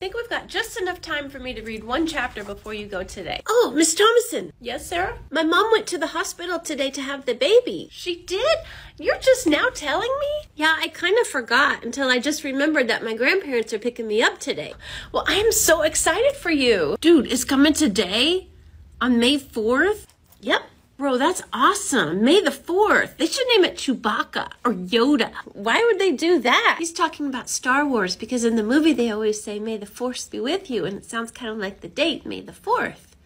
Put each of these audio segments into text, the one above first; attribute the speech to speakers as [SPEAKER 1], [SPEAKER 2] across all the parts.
[SPEAKER 1] think we've got just enough time for me to read one chapter before you go today.
[SPEAKER 2] Oh, Miss Thomason.
[SPEAKER 1] Yes, Sarah?
[SPEAKER 2] My mom went to the hospital today to have the baby.
[SPEAKER 1] She did? You're just now telling me?
[SPEAKER 2] Yeah, I kind of forgot until I just remembered that my grandparents are picking me up today.
[SPEAKER 1] Well, I am so excited for you.
[SPEAKER 2] Dude, it's coming today? On May 4th?
[SPEAKER 1] Yep.
[SPEAKER 2] Bro, that's awesome. May the 4th. They should name it Chewbacca or Yoda.
[SPEAKER 1] Why would they do that?
[SPEAKER 2] He's talking about Star Wars because in the movie they always say, May the Force be with you, and it sounds kind of like the date, May the 4th.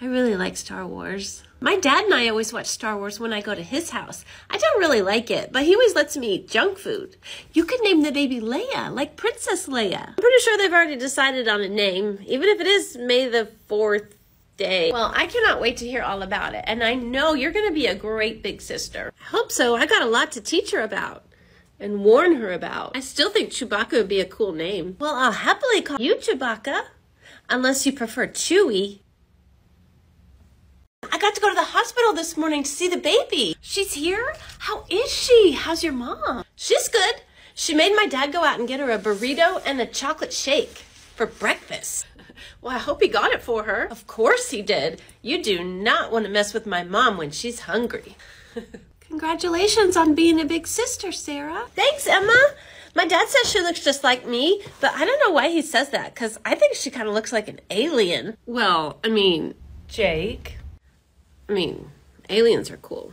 [SPEAKER 2] I really like Star Wars. My dad and I always watch Star Wars when I go to his house. I don't really like it, but he always lets me eat junk food. You could name the baby Leia, like Princess Leia. I'm pretty sure they've already decided on a name, even if it is May the 4th day.
[SPEAKER 1] Well, I cannot wait to hear all about it, and I know you're going to be a great big sister.
[SPEAKER 2] I hope so. I got a lot to teach her about and warn her about. I still think Chewbacca would be a cool name.
[SPEAKER 1] Well, I'll happily call you Chewbacca,
[SPEAKER 2] unless you prefer Chewie.
[SPEAKER 1] I got to go to the hospital this morning to see the baby. She's here? How is she? How's your mom?
[SPEAKER 2] She's good. She made my dad go out and get her a burrito and a chocolate shake for breakfast.
[SPEAKER 1] Well, I hope he got it for her.
[SPEAKER 2] Of course he did. You do not want to mess with my mom when she's hungry.
[SPEAKER 1] Congratulations on being a big sister, Sarah.
[SPEAKER 2] Thanks, Emma. My dad says she looks just like me, but I don't know why he says that, because I think she kind of looks like an alien.
[SPEAKER 1] Well, I mean, Jake.
[SPEAKER 2] I mean, aliens are cool.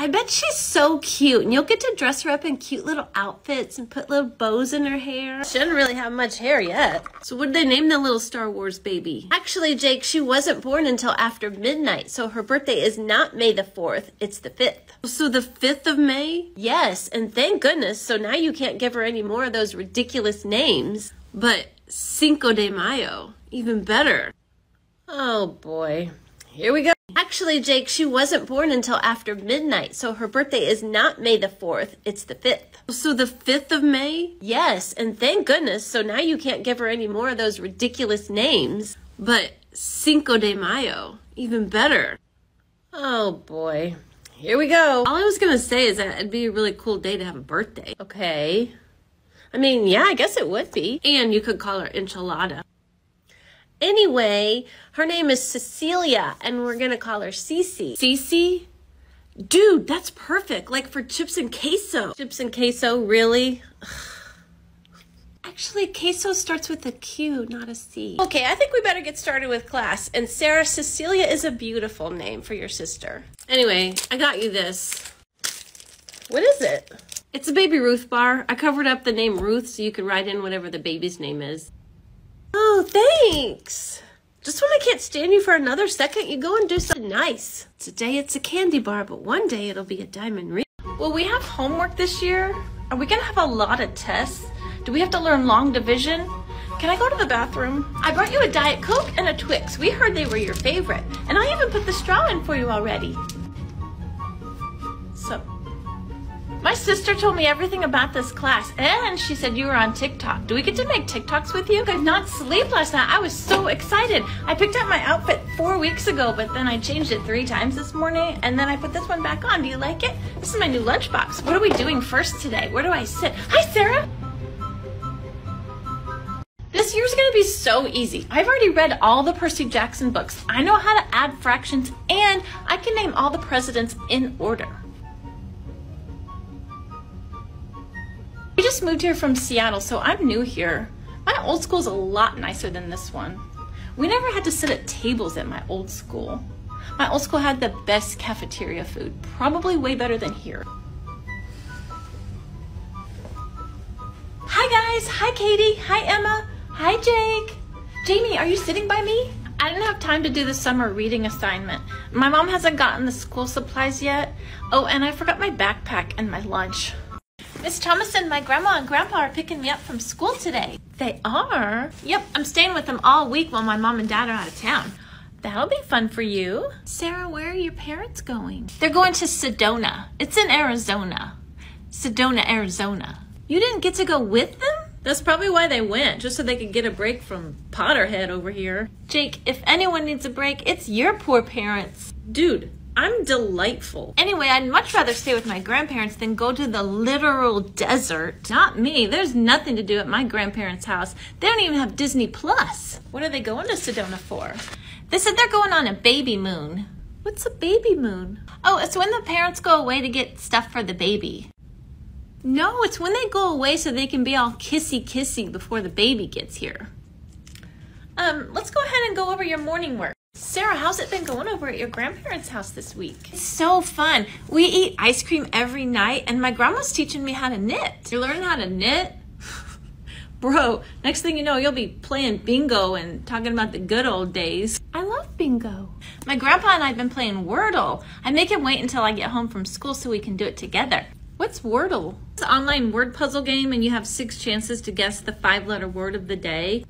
[SPEAKER 1] I bet she's so cute, and you'll get to dress her up in cute little outfits and put little bows in her hair.
[SPEAKER 2] She doesn't really have much hair yet.
[SPEAKER 1] So what did they name the little Star Wars baby?
[SPEAKER 2] Actually, Jake, she wasn't born until after midnight, so her birthday is not May the 4th, it's the 5th.
[SPEAKER 1] So the 5th of May?
[SPEAKER 2] Yes, and thank goodness, so now you can't give her any more of those ridiculous names.
[SPEAKER 1] But Cinco de Mayo, even better.
[SPEAKER 2] Oh boy. Here we go. Actually, Jake, she wasn't born until after midnight, so her birthday is not May the 4th, it's the 5th.
[SPEAKER 1] So the 5th of May?
[SPEAKER 2] Yes, and thank goodness, so now you can't give her any more of those ridiculous names.
[SPEAKER 1] But Cinco de Mayo, even better.
[SPEAKER 2] Oh boy. Here we go.
[SPEAKER 1] All I was gonna say is that it'd be a really cool day to have a birthday.
[SPEAKER 2] Okay. I mean, yeah, I guess it would be.
[SPEAKER 1] And you could call her Enchilada.
[SPEAKER 2] Anyway, her name is Cecilia, and we're gonna call her Cece.
[SPEAKER 1] Cece? Dude, that's perfect. Like for chips and queso.
[SPEAKER 2] Chips and queso, really?
[SPEAKER 1] Actually, queso starts with a Q, not a C.
[SPEAKER 2] Okay, I think we better get started with class. And Sarah, Cecilia is a beautiful name for your sister.
[SPEAKER 1] Anyway, I got you this.
[SPEAKER 2] What is it?
[SPEAKER 1] It's a Baby Ruth bar. I covered up the name Ruth so you could write in whatever the baby's name is.
[SPEAKER 2] Oh, thanks. Just when I can't stand you for another second, you go and do something nice.
[SPEAKER 1] Today it's a candy bar, but one day it'll be a diamond ring.
[SPEAKER 3] Will we have homework this year? Are we gonna have a lot of tests? Do we have to learn long division? Can I go to the bathroom? I brought you a Diet Coke and a Twix. We heard they were your favorite. And I even put the straw in for you already. So, my sister told me everything about this class, and she said you were on TikTok. Do we get to make TikToks with you? I could not sleep last night. I was so excited. I picked out my outfit four weeks ago, but then I changed it three times this morning, and then I put this one back on. Do you like it? This is my new lunchbox. What are we doing first today? Where do I sit? Hi, Sarah. This year's gonna be so easy. I've already read all the Percy Jackson books. I know how to add fractions, and I can name all the presidents in order. We just moved here from Seattle, so I'm new here. My old school's a lot nicer than this one. We never had to sit at tables at my old school. My old school had the best cafeteria food, probably way better than here. Hi guys, hi Katie, hi Emma, hi Jake. Jamie, are you sitting by me? I didn't have time to do the summer reading assignment. My mom hasn't gotten the school supplies yet. Oh, and I forgot my backpack and my lunch. Miss Thomason, my grandma and grandpa are picking me up from school today.
[SPEAKER 1] They are?
[SPEAKER 3] Yep, I'm staying with them all week while my mom and dad are out of town. That'll be fun for you.
[SPEAKER 1] Sarah, where are your parents going?
[SPEAKER 3] They're going to Sedona. It's in Arizona. Sedona, Arizona.
[SPEAKER 1] You didn't get to go with them? That's probably why they went, just so they could get a break from Potterhead over here.
[SPEAKER 3] Jake, if anyone needs a break, it's your poor parents.
[SPEAKER 1] Dude,
[SPEAKER 2] I'm delightful.
[SPEAKER 3] Anyway, I'd much rather stay with my grandparents than go to the literal desert. Not me. There's nothing to do at my grandparents' house. They don't even have Disney Plus.
[SPEAKER 2] What are they going to Sedona for?
[SPEAKER 3] They said they're going on a baby moon.
[SPEAKER 2] What's a baby moon?
[SPEAKER 3] Oh, it's when the parents go away to get stuff for the baby.
[SPEAKER 2] No, it's when they go away so they can be all kissy kissy before the baby gets here.
[SPEAKER 3] Um, let's go ahead and go over your morning work.
[SPEAKER 2] Sarah, how's it been going over at your grandparents' house this week?
[SPEAKER 3] It's so fun. We eat ice cream every night, and my grandma's teaching me how to knit.
[SPEAKER 2] You're learning how to knit? Bro, next thing you know, you'll be playing bingo and talking about the good old days.
[SPEAKER 3] I love bingo. My grandpa and I have been playing Wordle. I make him wait until I get home from school so we can do it together.
[SPEAKER 2] What's Wordle? It's an online word puzzle game, and you have six chances to guess the five letter word of the day.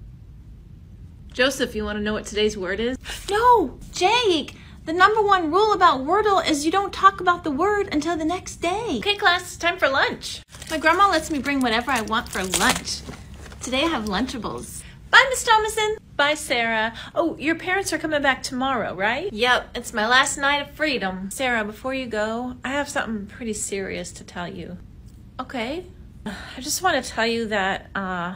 [SPEAKER 2] Joseph, you want to know what today's word is?
[SPEAKER 3] No, Jake. The number one rule about Wordle is you don't talk about the word until the next day.
[SPEAKER 2] Okay, class, it's time for lunch.
[SPEAKER 3] My grandma lets me bring whatever I want for lunch. Today I have Lunchables.
[SPEAKER 2] Bye, Miss Thomason. Bye, Sarah. Oh, your parents are coming back tomorrow, right?
[SPEAKER 3] Yep, it's my last night of freedom.
[SPEAKER 2] Sarah, before you go, I have something pretty serious to tell you.
[SPEAKER 3] Okay.
[SPEAKER 2] I just want to tell you that uh,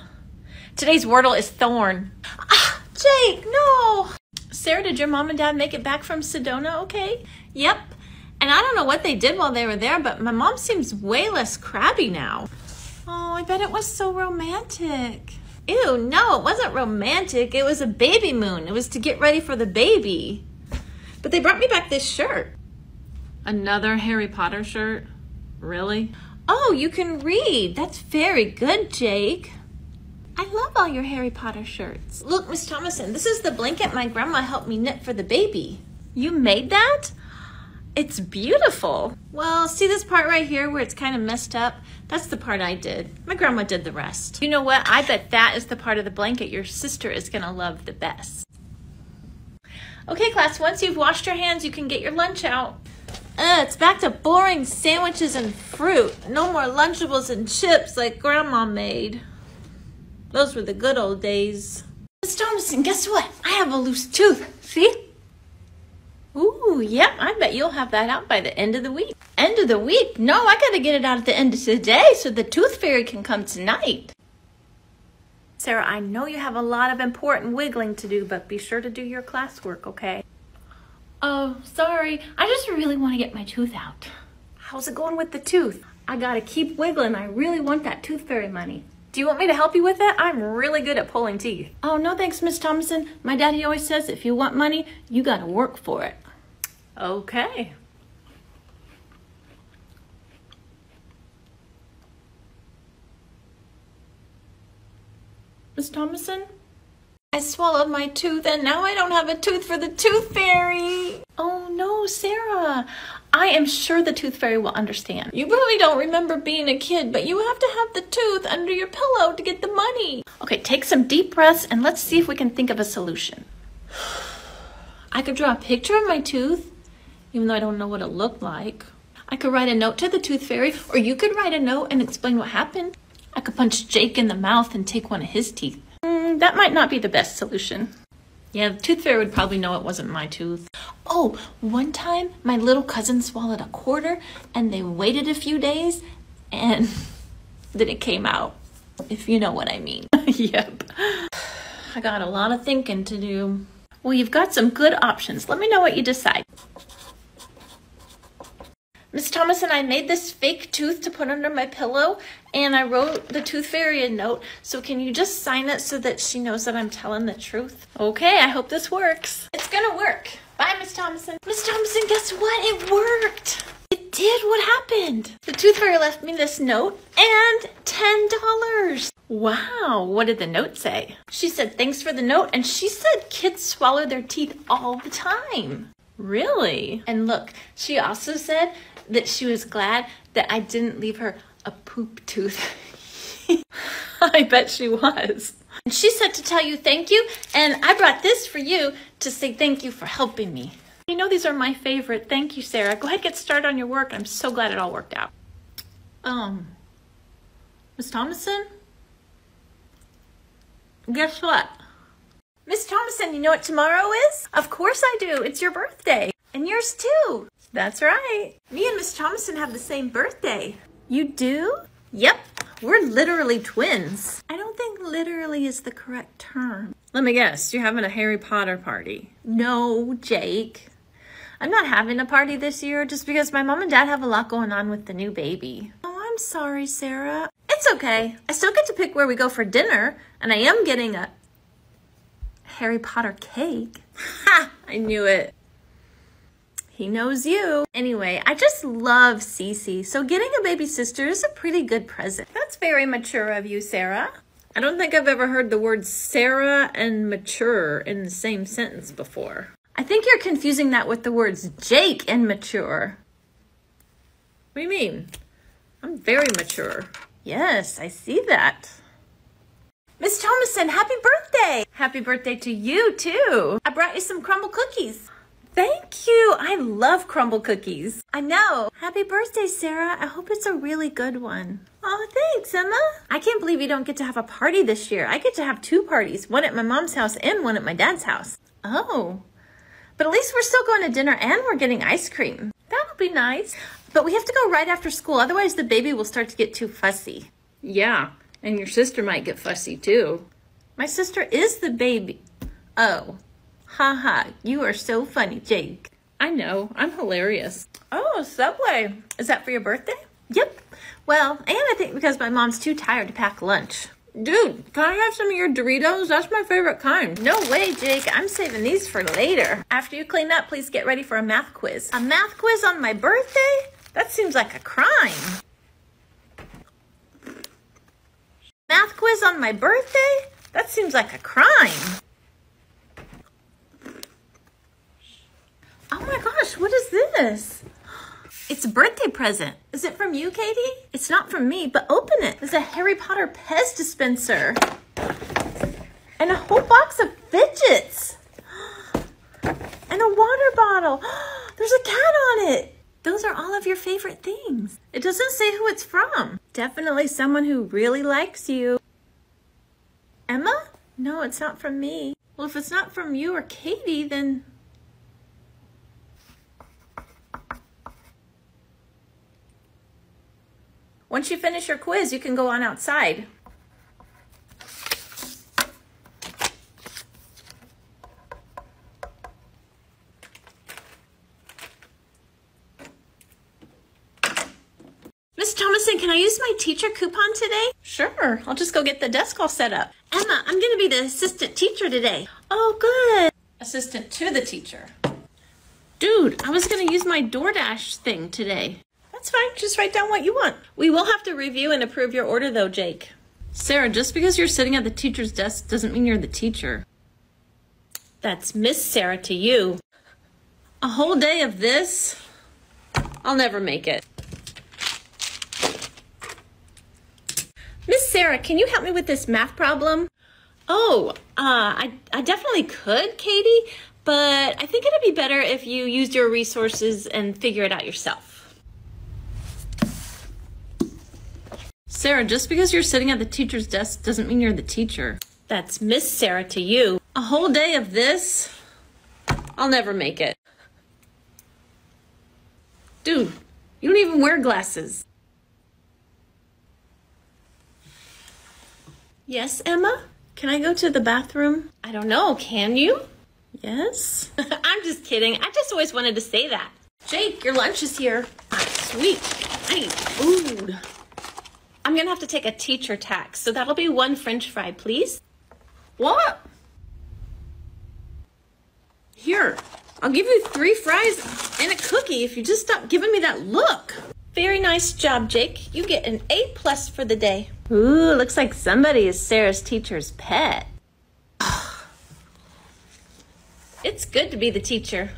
[SPEAKER 2] today's Wordle is Thorn.
[SPEAKER 3] Ah, Jake, no!
[SPEAKER 2] Sarah, did your mom and dad make it back from Sedona okay?
[SPEAKER 3] Yep. And I don't know what they did while they were there, but my mom seems way less crabby now.
[SPEAKER 2] Oh, I bet it was so romantic.
[SPEAKER 3] Ew, no, it wasn't romantic. It was a baby moon. It was to get ready for the baby. But they brought me back this shirt.
[SPEAKER 2] Another Harry Potter shirt? Really?
[SPEAKER 3] Oh, you can read. That's very good, Jake. I love all your Harry Potter shirts. Look, Miss Thomason, this is the blanket my grandma helped me knit for the baby.
[SPEAKER 2] You made that? It's beautiful.
[SPEAKER 3] Well, see this part right here where it's kind of messed up? That's the part I did. My grandma did the rest.
[SPEAKER 2] You know what? I bet that is the part of the blanket your sister is going to love the best. Okay, class, once you've washed your hands, you can get your lunch out.
[SPEAKER 3] Uh, it's back to boring sandwiches and fruit. No more Lunchables and chips like Grandma made. Those were the good old days.
[SPEAKER 2] Miss Thomason, guess what? I have a loose tooth. See?
[SPEAKER 3] Ooh, yep, I bet you'll have that out by the end of the week.
[SPEAKER 2] End of the week? No, I gotta get it out at the end of today so the tooth fairy can come tonight.
[SPEAKER 3] Sarah, I know you have a lot of important wiggling to do, but be sure to do your classwork, okay?
[SPEAKER 2] Oh, sorry. I just really want to get my tooth out.
[SPEAKER 3] How's it going with the tooth?
[SPEAKER 2] I gotta keep wiggling. I really want that tooth fairy money.
[SPEAKER 3] Do you want me to help you with it? I'm really good at pulling teeth.
[SPEAKER 2] Oh, no thanks, Miss Thompson. My daddy always says if you want money, you gotta work for it.
[SPEAKER 3] Okay.
[SPEAKER 2] Miss Thomason?
[SPEAKER 3] I swallowed my tooth and now I don't have a tooth for the tooth fairy.
[SPEAKER 2] Oh no, Sarah. I am sure the tooth fairy will understand.
[SPEAKER 3] You probably don't remember being a kid, but you have to have the tooth under your pillow to get the money.
[SPEAKER 2] Okay, take some deep breaths and let's see if we can think of a solution. I could draw a picture of my tooth, even though I don't know what it looked like. I could write a note to the tooth fairy, or you could write a note and explain what happened. I could punch Jake in the mouth and take one of his teeth. Mm, that might not be the best solution. Yeah, the tooth fairy would probably know it wasn't my tooth. Oh, one time my little cousin swallowed a quarter and they waited a few days and then it came out, if you know what I mean.
[SPEAKER 3] yep.
[SPEAKER 2] I got a lot of thinking to do. Well, you've got some good options. Let me know what you decide. Miss Thomason I made this fake tooth to put under my pillow, and I wrote the tooth fairy a note. So can you just sign it so that she knows that I'm telling the truth?
[SPEAKER 3] Okay, I hope this works.
[SPEAKER 2] It's gonna work. Bye, Miss Thomason.
[SPEAKER 3] Miss Thomason, guess what? It worked.
[SPEAKER 2] It did. What happened?
[SPEAKER 3] The tooth fairy left me this note and ten dollars.
[SPEAKER 2] Wow, what did the note say?
[SPEAKER 3] She said thanks for the note, and she said kids swallow their teeth all the time.
[SPEAKER 2] Really?
[SPEAKER 3] And look, she also said that she was glad that I didn't leave her a poop tooth.
[SPEAKER 2] I bet she was.
[SPEAKER 3] And she said to tell you thank you, and I brought this for you to say thank you for helping me.
[SPEAKER 2] You know these are my favorite. Thank you, Sarah. Go ahead get started on your work. I'm so glad it all worked out. Um, Miss Thomason? Guess what?
[SPEAKER 3] Miss Thomason, you know what tomorrow is? Of course I do. It's your birthday. And yours too. That's right.
[SPEAKER 2] Me and Miss Thomason have the same birthday.
[SPEAKER 3] You do?
[SPEAKER 2] Yep, we're literally twins.
[SPEAKER 3] I don't think literally is the correct term. Let me guess, you're having a Harry Potter party.
[SPEAKER 2] No, Jake.
[SPEAKER 3] I'm not having a party this year just because my mom and dad have a lot going on with the new baby.
[SPEAKER 2] Oh, I'm sorry, Sarah.
[SPEAKER 3] It's okay. I still get to pick where we go for dinner, and I am getting a Harry Potter cake.
[SPEAKER 2] Ha! I knew it.
[SPEAKER 3] He knows you. Anyway, I just love Cece, so getting a baby sister is a pretty good present.
[SPEAKER 2] That's very mature of you, Sarah.
[SPEAKER 3] I don't think I've ever heard the words Sarah and mature in the same sentence before. I think you're confusing that with the words Jake and mature. What do you mean? I'm very mature. Yes, I see that.
[SPEAKER 2] Miss Thomason, happy birthday!
[SPEAKER 3] Happy birthday to you, too.
[SPEAKER 2] I brought you some crumble cookies.
[SPEAKER 3] Thank you. I love crumble cookies.
[SPEAKER 2] I know.
[SPEAKER 3] Happy birthday, Sarah. I hope it's a really good one.
[SPEAKER 2] Oh, thanks, Emma.
[SPEAKER 3] I can't believe you don't get to have a party this year. I get to have two parties, one at my mom's house and one at my dad's house.
[SPEAKER 2] Oh.
[SPEAKER 3] But at least we're still going to dinner and we're getting ice cream.
[SPEAKER 2] That'll be nice.
[SPEAKER 3] But we have to go right after school, otherwise the baby will start to get too fussy.
[SPEAKER 2] Yeah, and your sister might get fussy too.
[SPEAKER 3] My sister is the baby. Oh. Ha ha, you are so funny, Jake.
[SPEAKER 2] I know, I'm hilarious.
[SPEAKER 3] Oh, Subway. Is that for your birthday? Yep. Well, and I think because my mom's too tired to pack lunch.
[SPEAKER 2] Dude, can I have some of your Doritos? That's my favorite kind.
[SPEAKER 3] No way, Jake. I'm saving these for later. After you clean up, please get ready for a math quiz. A math quiz on my birthday? That seems like a crime. Math quiz on my birthday? That seems like a crime. Oh my gosh, what is this? It's a birthday present. Is it from you, Katie? It's not from me, but open it. It's a Harry Potter Pez dispenser. And a whole box of fidgets. And a water bottle. There's a cat on it. Those are all of your favorite things. It doesn't say who it's from. Definitely someone who really likes you. Emma? No, it's not from me. Well, if it's not from you or Katie, then Once you finish your quiz, you can go on outside. Miss Thomason, can I use my teacher coupon today?
[SPEAKER 2] Sure, I'll just go get the desk all set up.
[SPEAKER 3] Emma, I'm going to be the assistant teacher today. Oh, good.
[SPEAKER 2] Assistant to the teacher.
[SPEAKER 3] Dude, I was going to use my DoorDash thing today.
[SPEAKER 2] That's fine. Just write down what you want.
[SPEAKER 3] We will have to review and approve your order though, Jake.
[SPEAKER 2] Sarah, just because you're sitting at the teacher's desk doesn't mean you're the teacher.
[SPEAKER 3] That's Miss Sarah to you.
[SPEAKER 2] A whole day of this? I'll never make it.
[SPEAKER 3] Miss Sarah, can you help me with this math problem? Oh, uh, I, I definitely could, Katie, but I think it'd be better if you used your resources and figure it out yourself.
[SPEAKER 2] Sarah, just because you're sitting at the teacher's desk doesn't mean you're the teacher.
[SPEAKER 3] That's Miss Sarah to you.
[SPEAKER 2] A whole day of this? I'll never make it. Dude, you don't even wear glasses.
[SPEAKER 3] Yes, Emma?
[SPEAKER 2] Can I go to the bathroom?
[SPEAKER 3] I don't know. Can you?
[SPEAKER 2] Yes.
[SPEAKER 3] I'm just kidding. I just always wanted to say that.
[SPEAKER 2] Jake, your lunch is here.
[SPEAKER 3] Ah, sweet. I need food. I'm gonna have to take a teacher tax, so that'll be one french fry, please.
[SPEAKER 2] What? Here, I'll give you three fries and a cookie if you just stop giving me that look.
[SPEAKER 3] Very nice job, Jake. You get an A plus for the day.
[SPEAKER 2] Ooh, looks like somebody is Sarah's teacher's pet.
[SPEAKER 3] it's good to be the teacher.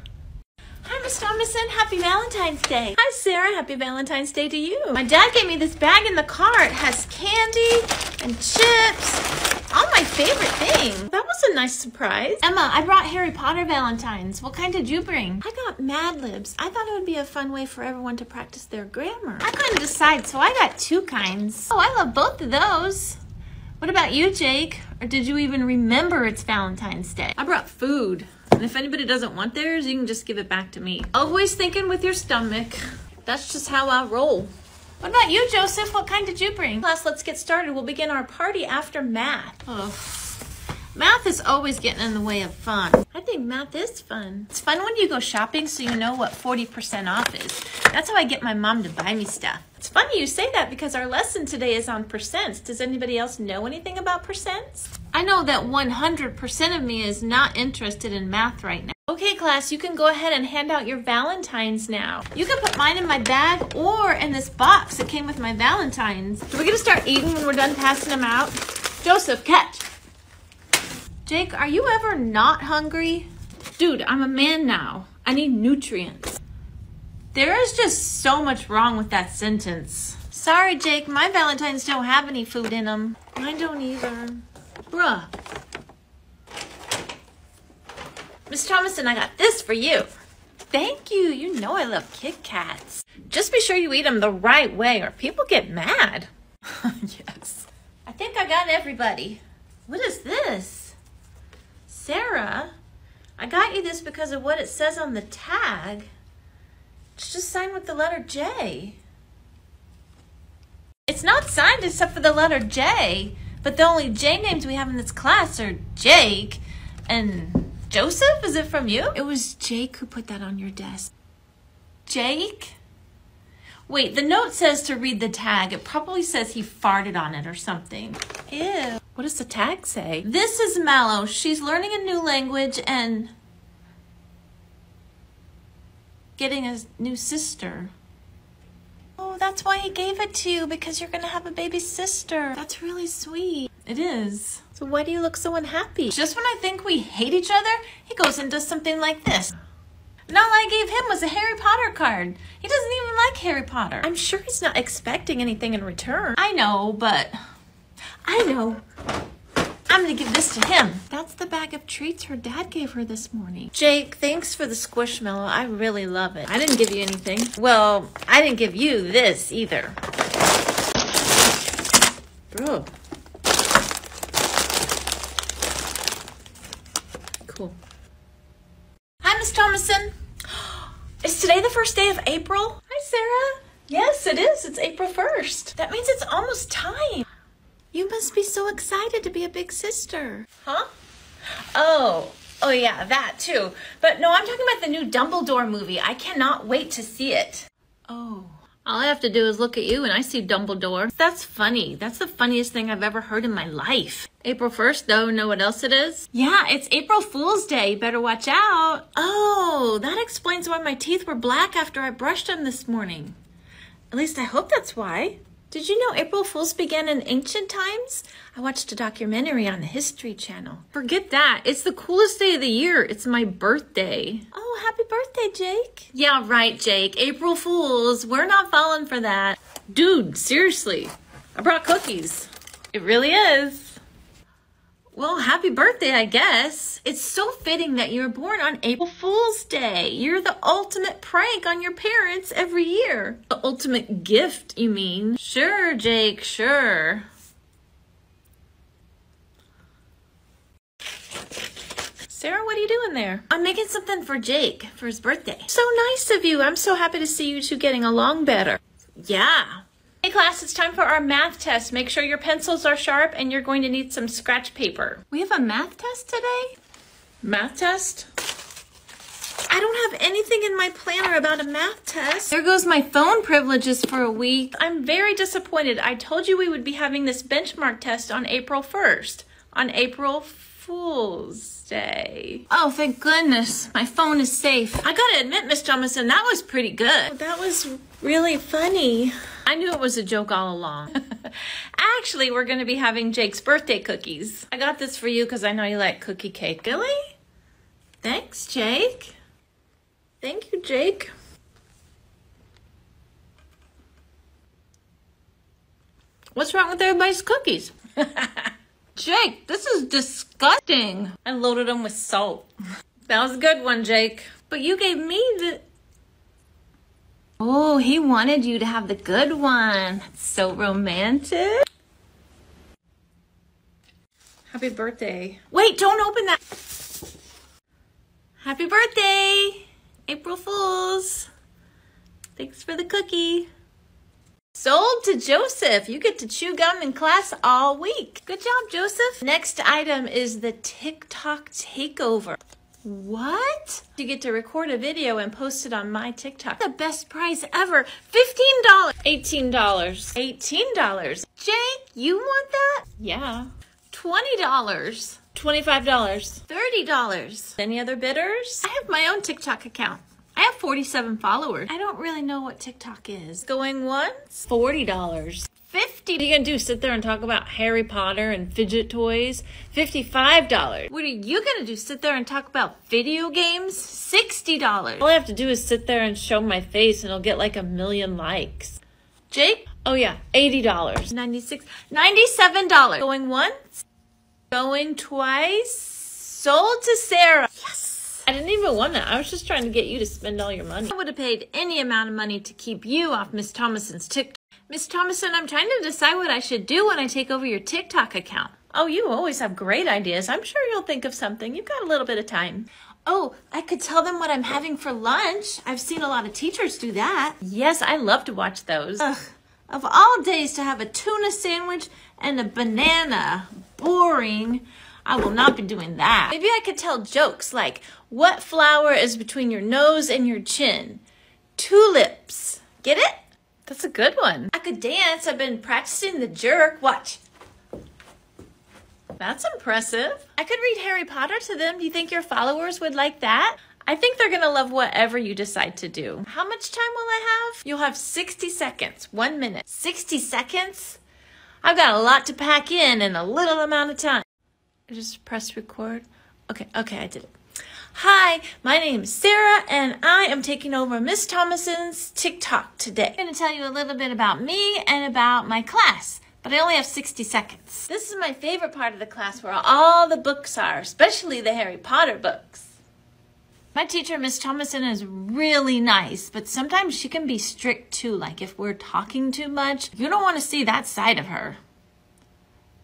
[SPEAKER 3] Hi, Miss Thomason. Happy Valentine's Day.
[SPEAKER 2] Hi, Sarah. Happy Valentine's Day to you.
[SPEAKER 3] My dad gave me this bag in the car. It has candy and chips. All my favorite things.
[SPEAKER 2] That was a nice surprise.
[SPEAKER 3] Emma, I brought Harry Potter Valentines. What kind did you bring?
[SPEAKER 2] I got Mad Libs. I thought it would be a fun way for everyone to practice their grammar.
[SPEAKER 3] I couldn't decide, so I got two kinds. Oh, I love both of those. What about you, Jake? Or did you even remember it's Valentine's Day?
[SPEAKER 2] I brought food.
[SPEAKER 3] And if anybody doesn't want theirs, you can just give it back to me. Always thinking with your stomach. That's just how I roll. What about you, Joseph? What kind did you bring? Class, let's get started. We'll begin our party after math. Oh. Math is always getting in the way of fun. I think math is fun. It's fun when you go shopping so you know what 40% off is. That's how I get my mom to buy me stuff. It's funny you say that because our lesson today is on percents. Does anybody else know anything about percents? I know that 100% of me is not interested in math right now. Okay, class, you can go ahead and hand out your Valentines now. You can put mine in my bag or in this box that came with my Valentines. So we're gonna start eating when we're done passing them out. Joseph, catch. Jake, are you ever not hungry? Dude, I'm a man now. I need nutrients. There is just so much wrong with that sentence. Sorry, Jake, my Valentines don't have any food in them. Mine don't either. Bruh. Miss Thomason, I got this for you. Thank you. You know I love Kit Kats. Just be sure you eat them the right way or people get mad. yes. I think I got everybody. What is this? Sarah, I got you this because of what it says on the tag. It's just signed with the letter J. It's not signed except for the letter J, but the only J names we have in this class are Jake and Joseph. Is it from you? It was Jake who put that on your desk. Jake? Wait, the note says to read the tag. It probably says he farted on it or something. Ew. What does the tag say? This is Mallow. She's learning a new language and getting a new sister. Oh, that's why he gave it to you, because you're gonna have a baby sister. That's really sweet. It is. So why do you look so unhappy? Just when I think we hate each other, he goes and does something like this. And all I gave him was a Harry Potter card. He doesn't even like Harry Potter. I'm sure he's not expecting anything in return. I know, but I know. I'm gonna give this to him. That's the bag of treats her dad gave her this morning. Jake, thanks for the squishmallow. I really love it. I didn't give you anything. Well, I didn't give you this either. Bro. Cool. Hi, Miss Thomason. Is today the first day of April? Hi, Sarah. Yes, it is. It's April 1st. That means it's almost time. You must be so excited to be a big sister. Huh? Oh, oh yeah, that too. But no, I'm talking about the new Dumbledore movie. I cannot wait to see it. Oh. All I have to do is look at you and I see Dumbledore. That's funny. That's the funniest thing I've ever heard in my life. April 1st, though, know what else it is? Yeah, it's April Fool's Day. Better watch out. Oh, that explains why my teeth were black after I brushed them this morning. At least I hope that's why. Did you know April Fools began in ancient times? I watched a documentary on the History Channel. Forget that. It's the coolest day of the year. It's my birthday. Oh, happy birthday, Jake. Yeah, right, Jake. April Fools. We're not falling for that. Dude, seriously. I brought cookies. It really is. Well, happy birthday, I guess. It's so fitting that you were born on April Fool's Day. You're the ultimate prank on your parents every year. The ultimate gift, you mean? Sure, Jake, sure. Sarah, what are you doing there? I'm making something for Jake for his birthday. So nice of you. I'm so happy to see you two getting along better. Yeah, Hey class, it's time for our math test. Make sure your pencils are sharp and you're going to need some scratch paper. We have a math test today? Math test? I don't have anything in my planner about a math test. There goes my phone privileges for a week. I'm very disappointed. I told you we would be having this benchmark test on April 1st. On April Fool's Day. Oh, thank goodness. My phone is safe. I gotta admit, Miss Thomason, that was pretty good. That was really funny. I knew it was a joke all along. Actually, we're gonna be having Jake's birthday cookies. I got this for you because I know you like cookie cake. Really? Thanks, Jake. Thank you, Jake. What's wrong with everybody's cookies? Jake, this is disgusting. I loaded them with salt. That was a good one, Jake. But you gave me the... Oh, he wanted you to have the good one. so romantic. Happy birthday. Wait, don't open that. Happy birthday! April Fools! Thanks for the cookie. Sold to Joseph. You get to chew gum in class all week. Good job, Joseph. Next item is the TikTok takeover. What? You get to record a video and post it on my TikTok.
[SPEAKER 2] The best price ever.
[SPEAKER 3] $15. $18. $18.
[SPEAKER 2] Jake, you want that?
[SPEAKER 3] Yeah.
[SPEAKER 2] $20.
[SPEAKER 3] $25.
[SPEAKER 2] $30.
[SPEAKER 3] Any other bidders?
[SPEAKER 2] I have my own TikTok account. I have 47 followers.
[SPEAKER 3] I don't really know what TikTok is. Going once? $40. 50 What are you gonna do? Sit there and talk about Harry Potter and fidget toys? $55.
[SPEAKER 2] What are you gonna do? Sit there and talk about video games? $60.
[SPEAKER 3] All I have to do is sit there and show my face and it'll get like a million likes.
[SPEAKER 2] Jake?
[SPEAKER 3] Oh yeah, $80.
[SPEAKER 2] 96 $97.
[SPEAKER 3] Going once? Going twice? Sold to Sarah.
[SPEAKER 2] Yes.
[SPEAKER 3] I didn't even want that. I was just trying to get you to spend all your money.
[SPEAKER 2] I would have paid any amount of money to keep you off Miss Thomason's TikTok. Miss Thomason, I'm trying to decide what I should do when I take over your TikTok account.
[SPEAKER 3] Oh, you always have great ideas. I'm sure you'll think of something. You've got a little bit of time.
[SPEAKER 2] Oh, I could tell them what I'm having for lunch. I've seen a lot of teachers do that.
[SPEAKER 3] Yes, I love to watch those.
[SPEAKER 2] Ugh, of all days to have a tuna sandwich and a banana. Boring. I will not be doing that.
[SPEAKER 3] Maybe I could tell jokes like, what flower is between your nose and your chin? Tulips. Get it? That's a good one.
[SPEAKER 2] I could dance. I've been practicing the jerk. Watch.
[SPEAKER 3] That's impressive. I could read Harry Potter to them. Do you think your followers would like that? I think they're gonna love whatever you decide to do. How much time will I have? You'll have 60 seconds, one minute. 60 seconds? I've got a lot to pack in in a little amount of time. I just press record. Okay, okay, I did it. Hi, my name is Sarah, and I am taking over Miss Thomason's TikTok today. I'm going to tell you a little bit about me and about my class, but I only have 60 seconds. This is my favorite part of the class where all the books are, especially the Harry Potter books. My teacher, Miss Thomason, is really nice, but sometimes she can be strict too. Like if we're talking too much, you don't want to see that side of her.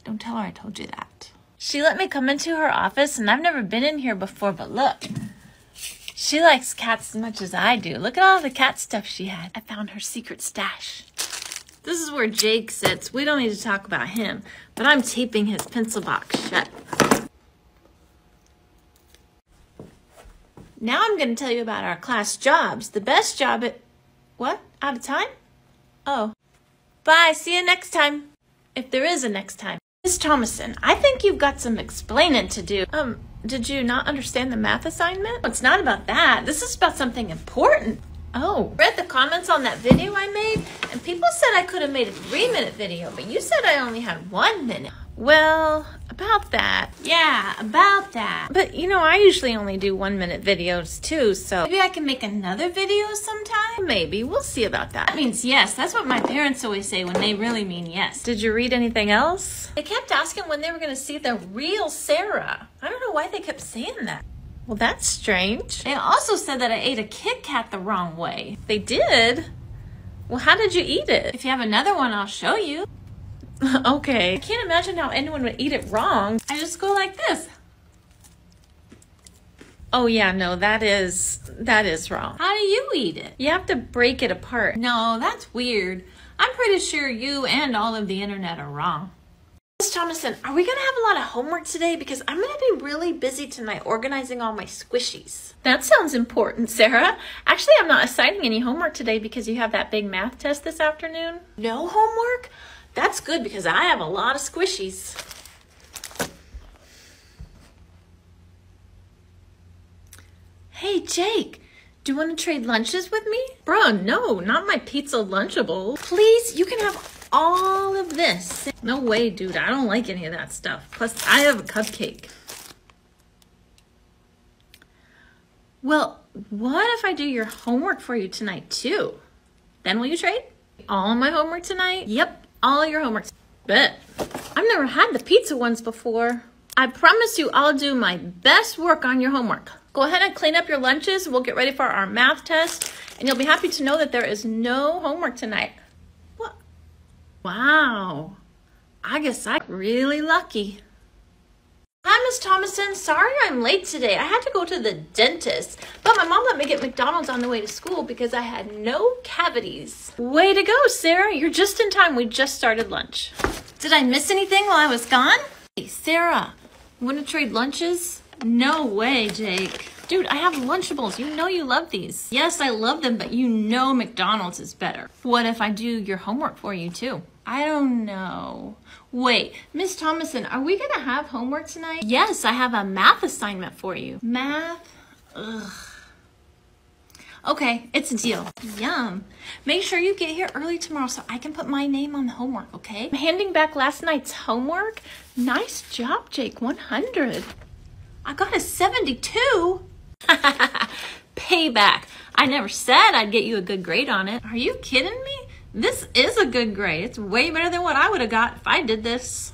[SPEAKER 3] Don't tell her I told you that. She let me come into her office, and I've never been in here before, but look. She likes cats as much as I do. Look at all the cat stuff she had. I found her secret stash. This is where Jake sits. We don't need to talk about him, but I'm taping his pencil box shut. Now I'm going to tell you about our class jobs. The best job at. What? Out of time? Oh. Bye. See you next time. If there is a next time. Miss Thomason, I think you've got some explaining to do. Um, did you not understand the math assignment? It's not about that. This is about something important. Oh, read the comments on that video I made, and people said I could have made a three minute video, but you said I only had one minute. Well, about that.
[SPEAKER 2] Yeah, about that.
[SPEAKER 3] But you know, I usually only do one minute videos too, so maybe I can make another video sometime? Maybe. We'll see about that.
[SPEAKER 2] That means yes. That's what my parents always say when they really mean yes.
[SPEAKER 3] Did you read anything else? They kept asking when they were going to see the real Sarah. I don't know why they kept saying that. Well, that's strange.
[SPEAKER 2] They also said that I ate a Kit Kat the wrong way.
[SPEAKER 3] They did? Well, how did you eat it?
[SPEAKER 2] If you have another one, I'll show you.
[SPEAKER 3] okay. I can't imagine how anyone would eat it wrong.
[SPEAKER 2] I just go like this.
[SPEAKER 3] Oh yeah, no, that is that is wrong.
[SPEAKER 2] How do you eat it?
[SPEAKER 3] You have to break it apart.
[SPEAKER 2] No, that's weird. I'm pretty sure you and all of the internet are wrong.
[SPEAKER 3] Miss Thomason, are we gonna have a lot of homework today? Because I'm gonna be really busy tonight organizing all my squishies. That sounds important, Sarah. Actually, I'm not assigning any homework today because you have that big math test this afternoon. No homework? That's good because I have a lot of squishies. Hey, Jake, do you want to trade lunches with me? Bruh, no, not my pizza Lunchable. Please, you can have all of this. No way, dude. I don't like any of that stuff. Plus, I have a cupcake. Well, what if I do your homework for you tonight, too? Then will you trade? All my homework tonight? Yep, all your homework. Bet. I've never had the pizza ones before. I promise you I'll do my best work on your homework. Go ahead and clean up your lunches. We'll get ready for our math test. And you'll be happy to know that there is no homework tonight. What? Wow. I guess I'm really lucky. Hi, Miss Thomason. Sorry I'm late today. I had to go to the dentist, but my mom let me get McDonald's on the way to school because I had no cavities. Way to go, Sarah. You're just in time. We just started lunch. Did I miss anything while I was gone? Hey, Sarah, want to trade lunches? No way, Jake. Dude, I have Lunchables. You know you love these. Yes, I love them, but you know McDonald's is better. What if I do your homework for you too? I don't know. Wait, Miss Thomason, are we gonna have homework tonight? Yes, I have a math assignment for you. Math? Ugh. Okay, it's a deal. Yum. Make sure you get here early tomorrow so I can put my name on the homework, okay? I'm handing back last night's homework. Nice job, Jake. 100. I got a 72. Payback. I never said I'd get you a good grade on it. Are you kidding me? This is a good grade. It's way better than what I would have got if I did this.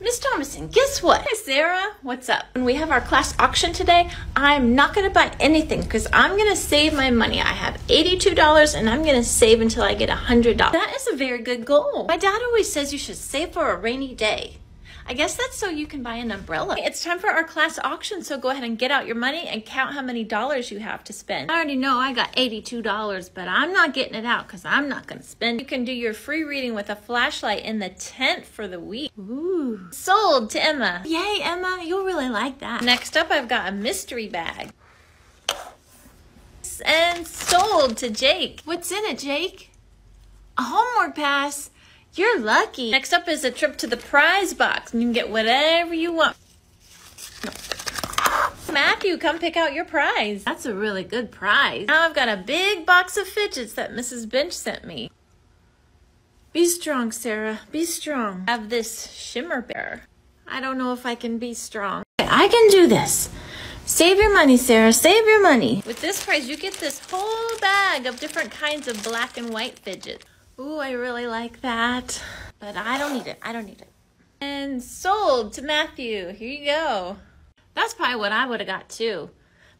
[SPEAKER 3] Miss Thomason, guess what? Hey, Sarah. What's up? When we have our class auction today, I'm not going to buy anything because I'm going to save my money. I have $82 and I'm going to save until I get $100. That is a very good goal. My dad always says you should save for a rainy day. I guess that's so you can buy an umbrella. It's time for our class auction, so go ahead and get out your money and count how many dollars you have to spend. I already know I got $82, but I'm not getting it out because I'm not going to spend. You can do your free reading with a flashlight in the tent for the week. Ooh. Sold to Emma. Yay, Emma, you'll really like that. Next up, I've got a mystery bag. And sold to Jake. What's in it, Jake? A homework pass. You're lucky. Next up is a trip to the prize box. And you can get whatever you want. Matthew, come pick out your prize.
[SPEAKER 2] That's a really good prize.
[SPEAKER 3] Now I've got a big box of fidgets that Mrs. Bench sent me. Be strong, Sarah. Be strong. I have this shimmer bear. I don't know if I can be strong. I can do this. Save your money, Sarah. Save your money. With this prize, you get this whole bag of different kinds of black and white fidgets. Ooh, I really like that. But I don't need it. I don't need it. And sold to Matthew. Here you go. That's probably what I would have got too.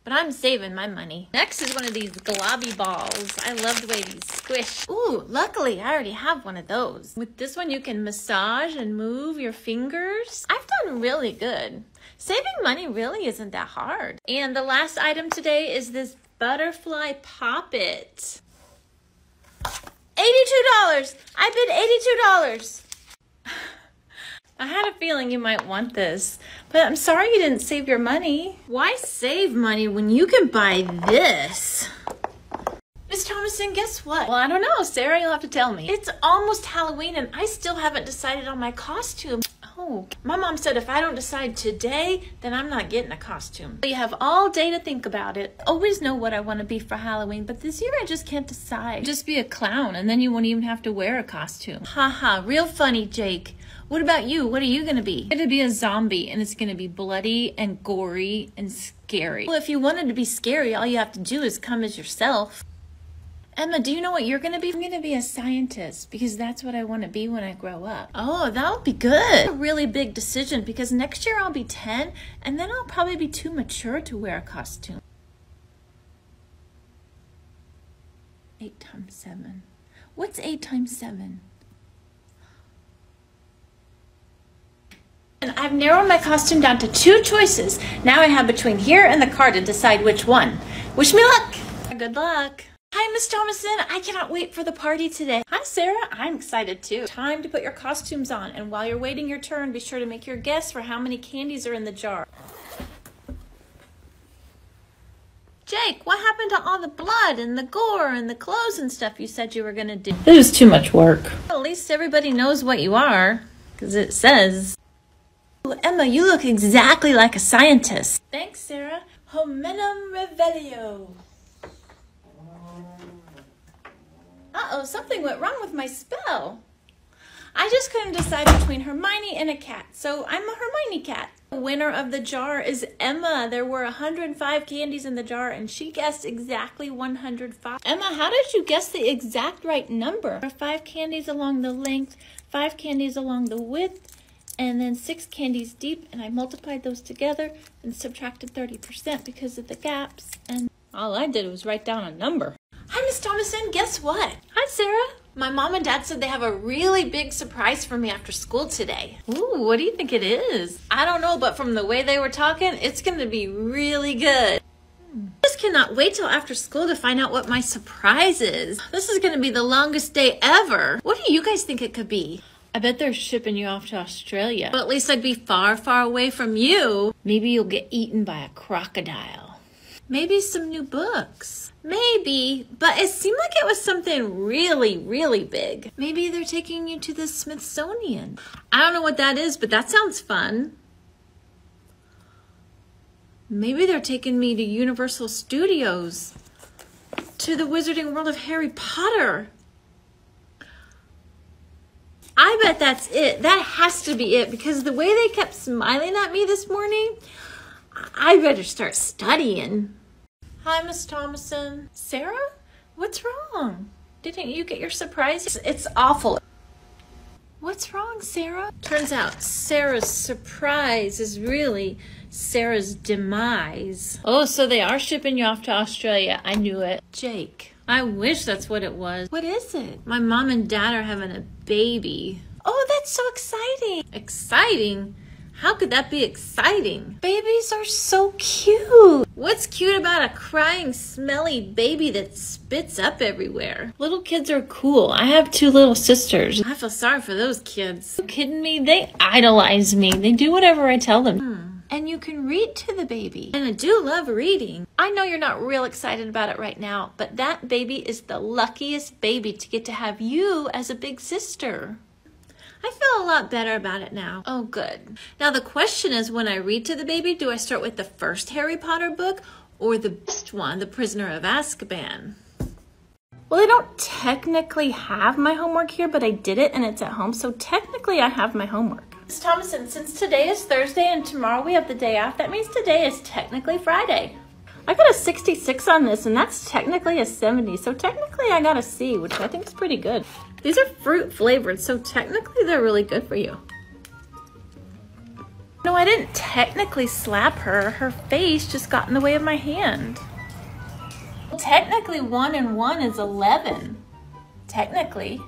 [SPEAKER 3] But I'm saving my money. Next is one of these globby balls. I love the way these squish. Ooh, luckily I already have one of those. With this one you can massage and move your fingers. I've done really good. Saving money really isn't that hard. And the last item today is this butterfly poppet. $82. I bid $82. I had a feeling you might want this, but I'm sorry you didn't save your money. Why save money when you can buy this? Miss Thomason, guess what? Well, I don't know. Sarah, you'll have to tell me. It's almost Halloween and I still haven't decided on my costume. Oh, my mom said if I don't decide today, then I'm not getting a costume. You have all day to think about it. Always know what I want to be for Halloween, but this year I just can't decide. Just be a clown and then you won't even have to wear a costume. Haha, real funny, Jake. What about you? What are you gonna be? I'm gonna be a zombie and it's gonna be bloody and gory and scary. Well, if you wanted to be scary, all you have to do is come as yourself. Emma, do you know what you're going to be? I'm going to be a scientist because that's what I want to be when I grow up. Oh, that would be good. A really big decision because next year I'll be 10 and then I'll probably be too mature to wear a costume. 8 times 7. What's 8 times 7? And I've narrowed my costume down to two choices. Now I have between here and the car to decide which one. Wish me luck. Good luck. Hi, Miss Thomason. I cannot wait for the party today. Hi, Sarah. I'm excited too. Time to put your costumes on. And while you're waiting your turn, be sure to make your guess for how many candies are in the jar. Jake, what happened to all the blood and the gore and the clothes and stuff you said you were going to do? It was too much work. Well, at least everybody knows what you are, because it says. Emma, you look exactly like a scientist. Thanks, Sarah. Homenum revelio. Uh-oh, something went wrong with my spell. I just couldn't decide between Hermione and a cat, so I'm a Hermione cat. The winner of the jar is Emma. There were 105 candies in the jar, and she guessed exactly 105. Emma, how did you guess the exact right number? Five candies along the length, five candies along the width, and then six candies deep, and I multiplied those together and subtracted 30% because of the gaps, and all I did was write down a number. Hi, Miss Thomason. Guess what? Hi, Sarah. My mom and dad said they have a really big surprise for me after school today.
[SPEAKER 2] Ooh, what do you think it is?
[SPEAKER 3] I don't know, but from the way they were talking, it's going to be really good.
[SPEAKER 2] I just cannot wait till after school to find out what my surprise is. This is going to be the longest day ever. What do you guys think it could be?
[SPEAKER 3] I bet they're shipping you off to Australia.
[SPEAKER 2] But at least I'd be far, far away from you.
[SPEAKER 3] Maybe you'll get eaten by a crocodile.
[SPEAKER 2] Maybe some new books. Maybe, but it seemed like it was something really, really big. Maybe they're taking you to the Smithsonian. I don't know what that is, but that sounds fun. Maybe they're taking me to Universal Studios, to the Wizarding World of Harry Potter. I bet that's it. That has to be it because the way they kept smiling at me this morning, I better start studying.
[SPEAKER 3] Hi, Miss Thomason. Sarah? What's wrong? Didn't you get your surprise?
[SPEAKER 2] It's awful. What's wrong, Sarah? Turns out Sarah's surprise is really Sarah's demise.
[SPEAKER 3] Oh, so they are shipping you off to Australia. I knew it.
[SPEAKER 2] Jake, I wish that's what it was. What is it? My mom and dad are having a baby. Oh, that's so exciting. Exciting? How could that be exciting? Babies are so cute. What's cute about a crying, smelly baby that spits up everywhere?
[SPEAKER 3] Little kids are cool. I have two little sisters.
[SPEAKER 2] I feel sorry for those kids.
[SPEAKER 3] Are you kidding me? They idolize me. They do whatever I tell them.
[SPEAKER 2] Hmm. And you can read to the baby. And I do love reading.
[SPEAKER 3] I know you're not real excited about it right now, but that baby is the luckiest baby to get to have you as a big sister.
[SPEAKER 2] I feel a lot better about it now.
[SPEAKER 3] Oh, good.
[SPEAKER 2] Now, the question is when I read to the baby, do I start with the first Harry Potter book or the best one, The Prisoner of Azkaban?
[SPEAKER 3] Well, I don't technically have my homework here, but I did it and it's at home, so technically I have my homework. Ms. Thomason, since today is Thursday and tomorrow we have the day off, that means today is technically Friday. I got a 66 on this, and that's technically a 70, so technically I got a C, which I think is pretty good.
[SPEAKER 2] These are fruit flavored, so technically they're really good for you.
[SPEAKER 3] No, I didn't technically slap her. Her face just got in the way of my hand. Technically, 1 and 1 is 11. Technically.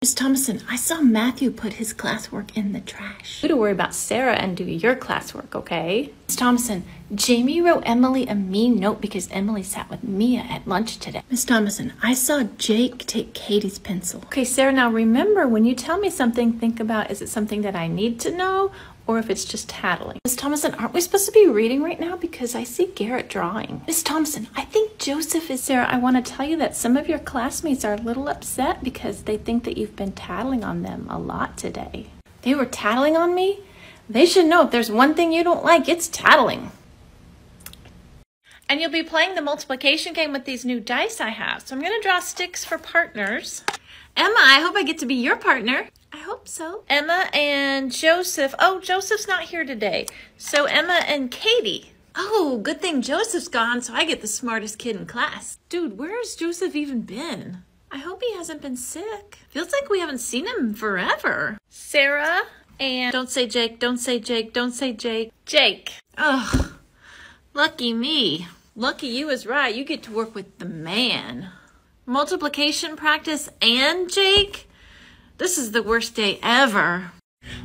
[SPEAKER 2] Miss Thomason, I saw Matthew put his classwork in the trash.
[SPEAKER 3] You to worry about Sarah and do your classwork, okay?
[SPEAKER 2] Miss Thomason, Jamie wrote Emily a mean note because Emily sat with Mia at lunch today. Miss Thomason, I saw Jake take Katie's pencil.
[SPEAKER 3] Okay, Sarah, now remember when you tell me something, think about is it something that I need to know or if it's just tattling.
[SPEAKER 2] Miss Thomason, aren't we supposed to be reading right now? Because I see Garrett drawing. Miss Thomason, I think Joseph is...
[SPEAKER 3] there. I want to tell you that some of your classmates are a little upset because they think that you've been tattling on them a lot today.
[SPEAKER 2] They were tattling on me? They should know if there's one thing you don't like, it's tattling.
[SPEAKER 3] And you'll be playing the multiplication game with these new dice I have. So I'm going to draw sticks for partners.
[SPEAKER 2] Emma, I hope I get to be your partner.
[SPEAKER 3] I hope so. Emma and Joseph. Oh, Joseph's not here today. So Emma and Katie.
[SPEAKER 2] Oh, good thing Joseph's gone so I get the smartest kid in class. Dude, where's Joseph even been? I hope he hasn't been sick. Feels like we haven't seen him forever.
[SPEAKER 3] Sarah and...
[SPEAKER 2] Don't say Jake, don't say Jake, don't say Jake.
[SPEAKER 3] Jake.
[SPEAKER 2] Ugh, lucky me. Lucky you is right. You get to work with the man. Multiplication practice and Jake? This is the worst day ever.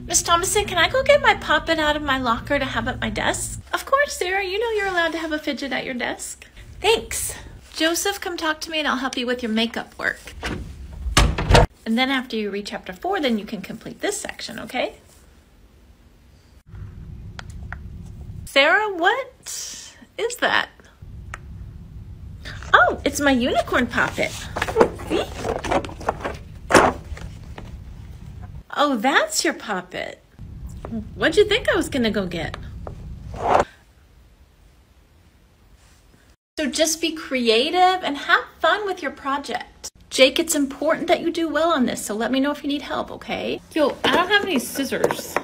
[SPEAKER 3] Miss Thomason, can I go get my puppet out of my locker to have at my desk? Of course, Sarah. You know you're allowed to have a fidget at your desk.
[SPEAKER 2] Thanks.
[SPEAKER 3] Joseph, come talk to me and I'll help you with your makeup work. And then after you read chapter four, then you can complete this section, okay? Sarah, what is that? Oh, it's my unicorn puppet. See? Oh, that's your puppet. What'd you think I was gonna go get? So just be creative and have fun with your project. Jake, it's important that you do well on this, so let me know if you need help, okay?
[SPEAKER 2] Yo, I don't have any scissors.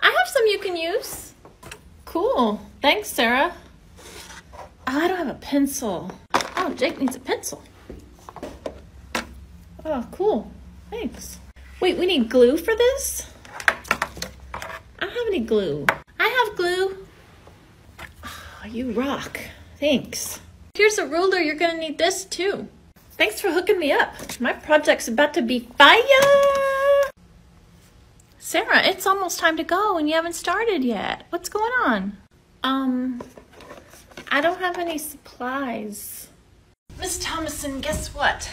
[SPEAKER 3] I have some you can use.
[SPEAKER 2] Cool. Thanks, Sarah.
[SPEAKER 3] Oh, I don't have a pencil. Oh, Jake needs a pencil. Oh, cool. Thanks. Wait, we need glue for this? I don't have any glue. I have glue. Oh, you rock. Thanks. Here's a ruler. You're going to need this too. Thanks for hooking me up. My project's about to be fire. Sarah, it's almost time to go and you haven't started yet. What's going on? Um, I don't have any supplies. Miss Thomason, guess what?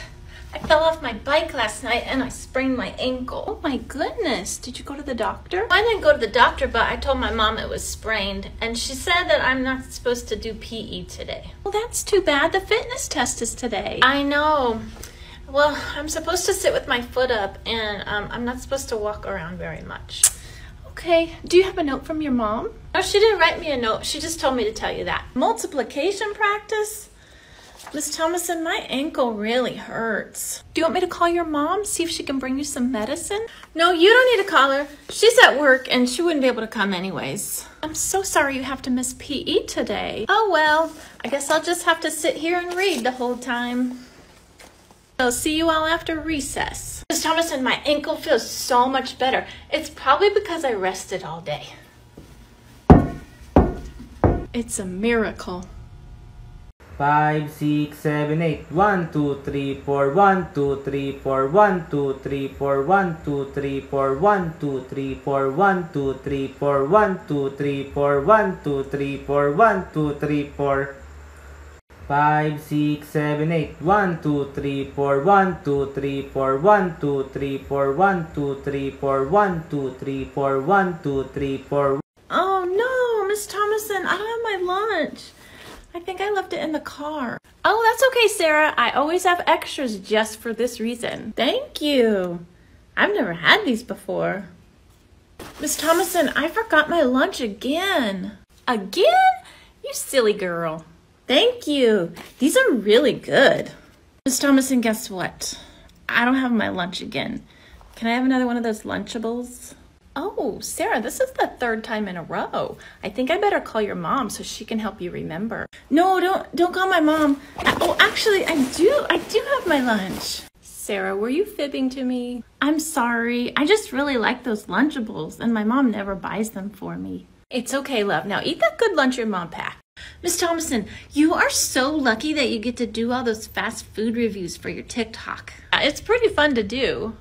[SPEAKER 3] I fell off my bike last night and I sprained my ankle. Oh my goodness. Did you go to the doctor? I didn't go to the doctor, but I told my mom it was sprained and she said that I'm not supposed to do PE today. Well, that's too bad. The fitness test is today. I know. Well, I'm supposed to sit with my foot up and um, I'm not supposed to walk around very much. Okay. Do you have a note from your mom? No, she didn't write me a note. She just told me to tell you that. Multiplication practice? Miss Thomason, my ankle really hurts. Do you want me to call your mom, see if she can bring you some medicine? No, you don't need to call her. She's at work and she wouldn't be able to come anyways. I'm so sorry you have to miss PE today. Oh well, I guess I'll just have to sit here and read the whole time. I'll see you all after recess. Miss Thomason, my ankle feels so much better. It's probably because I rested all day. It's a miracle.
[SPEAKER 4] Five, six, seven, eight. One, two, three, four, one, two, three, four, one, two, three, four, one, two, three, four, one, two, three, four, one, two, three, four, one, two, three, four, one, two, three, four, one, two, three, four. Five, six, seven, eight. One, two, three, four, one, two, three, four, one, two, three, four, one, two, three, four, one, two, three, four, one, two, three, four.
[SPEAKER 3] Oh no, Miss Thomason, I don't have my lunch. I think I left it in the car. Oh, that's okay, Sarah. I always have extras just for this reason. Thank you. I've never had these before. Miss Thomason, I forgot my lunch again. Again? You silly girl. Thank you. These are really good. Miss Thomason, guess what? I don't have my lunch again. Can I have another one of those Lunchables? Oh, Sarah, this is the third time in a row. I think I better call your mom so she can help you remember. No, don't don't call my mom. Uh, Oh, actually, I do. I do have my lunch. Sarah, were you fibbing to me? I'm sorry. I just really like those Lunchables, and my mom never buys them for me. It's okay, love. Now eat that good lunch your mom packed. Miss Thomason, you are so lucky that you get to do all those fast food reviews for your TikTok. Uh, It's pretty fun to do.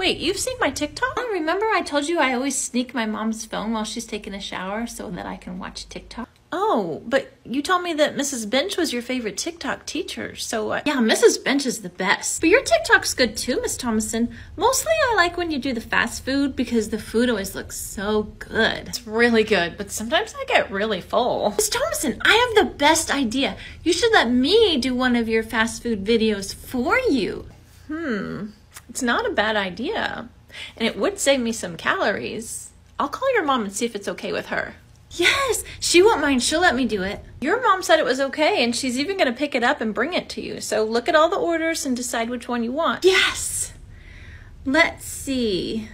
[SPEAKER 3] Wait, you've seen my TikTok? Remember I told you I always sneak my mom's phone while she's taking a shower so that I can watch TikTok? Oh, but you told me that Mrs. Bench was your favorite TikTok teacher, so uh, yeah, Mrs. Bench is the best. But your TikTok's good too, Miss Thomason. Mostly I like when you do the fast food because the food always looks so good. It's really good, but sometimes I get really full. Miss Thomason, I have the best idea. You should let me do one of your fast food videos for you. Hmm, it's not a bad idea. And it would save me some calories. I'll call your mom and see if it's okay with her. Yes, she won't mind. She'll let me do it. Your mom said it was okay, and she's even going to pick it up and bring it to you. So look at all the orders and decide which one you want. Yes. Let's see.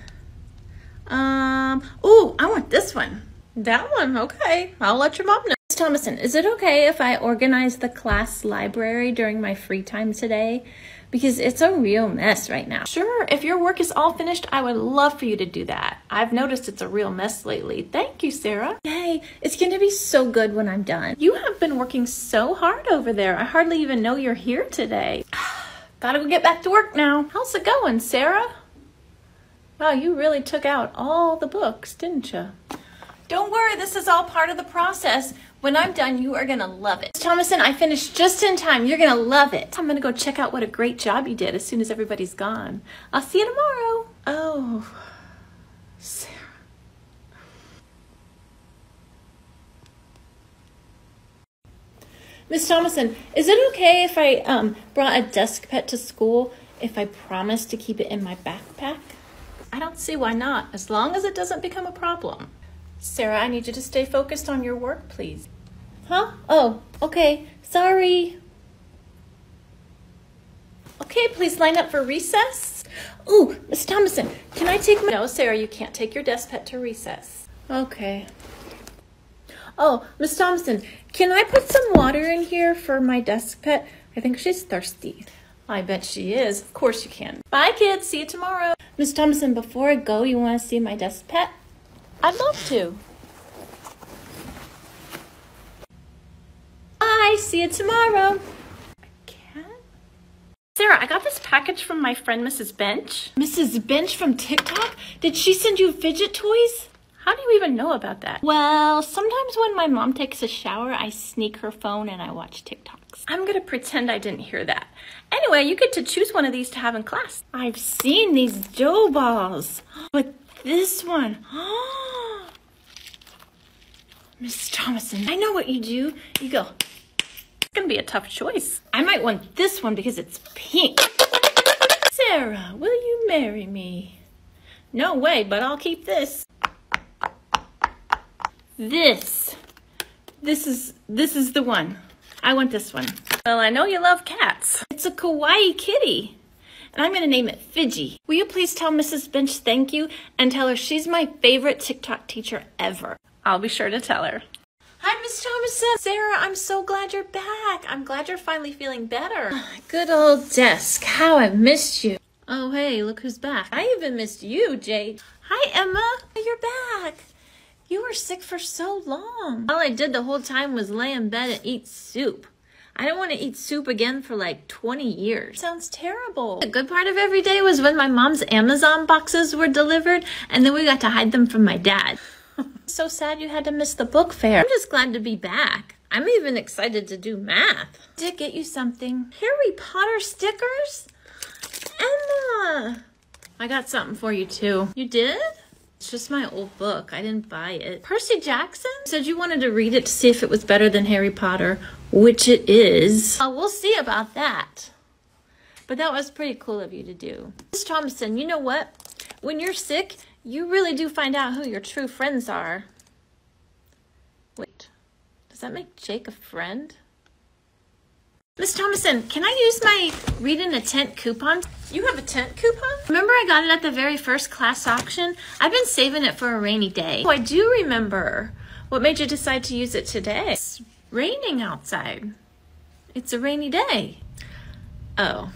[SPEAKER 3] Um. Oh, I want this one. That one. Okay. I'll let your mom know. Miss Thomason, is it okay if I organize the class library during my free time today? Because it's a real mess right now. Sure, if your work is all finished, I would love for you to do that. I've noticed it's a real mess lately. Thank you, Sarah. Yay, it's going to be so good when I'm done. You have been working so hard over there. I hardly even know you're here today. Gotta go get back to work now. How's it going, Sarah? Wow, you really took out all the books, didn't you? Don't worry, this is all part of the process. When I'm done, you are gonna love it. Thomason, I finished just in time. You're gonna love it. I'm gonna go check out what a great job you did as soon as everybody's gone. I'll see you tomorrow. Oh, Sarah. Miss Thomason, is it okay if I um, brought a desk pet to school if I promise to keep it in my backpack? I don't see why not, as long as it doesn't become a problem. Sarah, I need you to stay focused on your work, please. Huh? Oh, okay. Sorry. Okay, please line up for recess. Ooh, Miss Thomason, can I take my... No, Sarah, you can't take your desk pet to recess. Okay. Oh, Miss Thomason, can I put some water in here for my desk pet? I think she's thirsty. I bet she is. Of course you can. Bye, kids. See you tomorrow. Miss Thomason, before I go, you want to see my desk pet? I'd love to. Bye. See you tomorrow. Sarah, I got this package from my friend Mrs. Bench. Mrs. Bench from TikTok? Did she send you fidget toys? How do you even know about that? Well, sometimes when my mom takes a shower, I sneak her phone and I watch TikToks. I'm gonna pretend I didn't hear that. Anyway, you get to choose one of these to have in class. I've seen these dough balls, but this one, Miss Thomason, I know what you do. You go, it's gonna be a tough choice. I might want this one because it's pink. Sarah, will you marry me? No way, but I'll keep this. This. This is this is the one. I want this one. Well, I know you love cats. It's a kawaii kitty. And I'm gonna name it Fidgy. Will you please tell Mrs. Bench thank you and tell her she's my favorite TikTok teacher ever? I'll be sure to tell her. Hi, Miss Thomason. Sarah, I'm so glad you're back. I'm glad you're finally feeling better. Ah, good old desk. How I've missed you. Oh, hey, look who's back. I even missed you, Jade. Hi, Emma. You're back. You were sick for so long. All I did the whole time was lay in bed and eat soup. I don't want to eat soup again for like 20 years. Sounds terrible. The good part of every day was when my mom's Amazon boxes were delivered and then we got to hide them from my dad. so sad you had to miss the book fair. I'm just glad to be back. I'm even excited to do math. Did get you something. Harry Potter stickers? Emma! I got something for you too. You did? It's just my old book. I didn't buy it. Percy Jackson said you wanted to read it to see if it was better than Harry Potter, which it is. Oh, we'll see about that. But that was pretty cool of you to do. Miss Thomason, you know what? When you're sick, you really do find out who your true friends are. Wait, does that make Jake a friend? Miss Thomason, can I use my read in a tent coupon? You have a tent coupon? Remember I got it at the very first class auction? I've been saving it for a rainy day. Oh, I do remember. What made you decide to use it today? It's raining outside. It's a rainy day. Oh.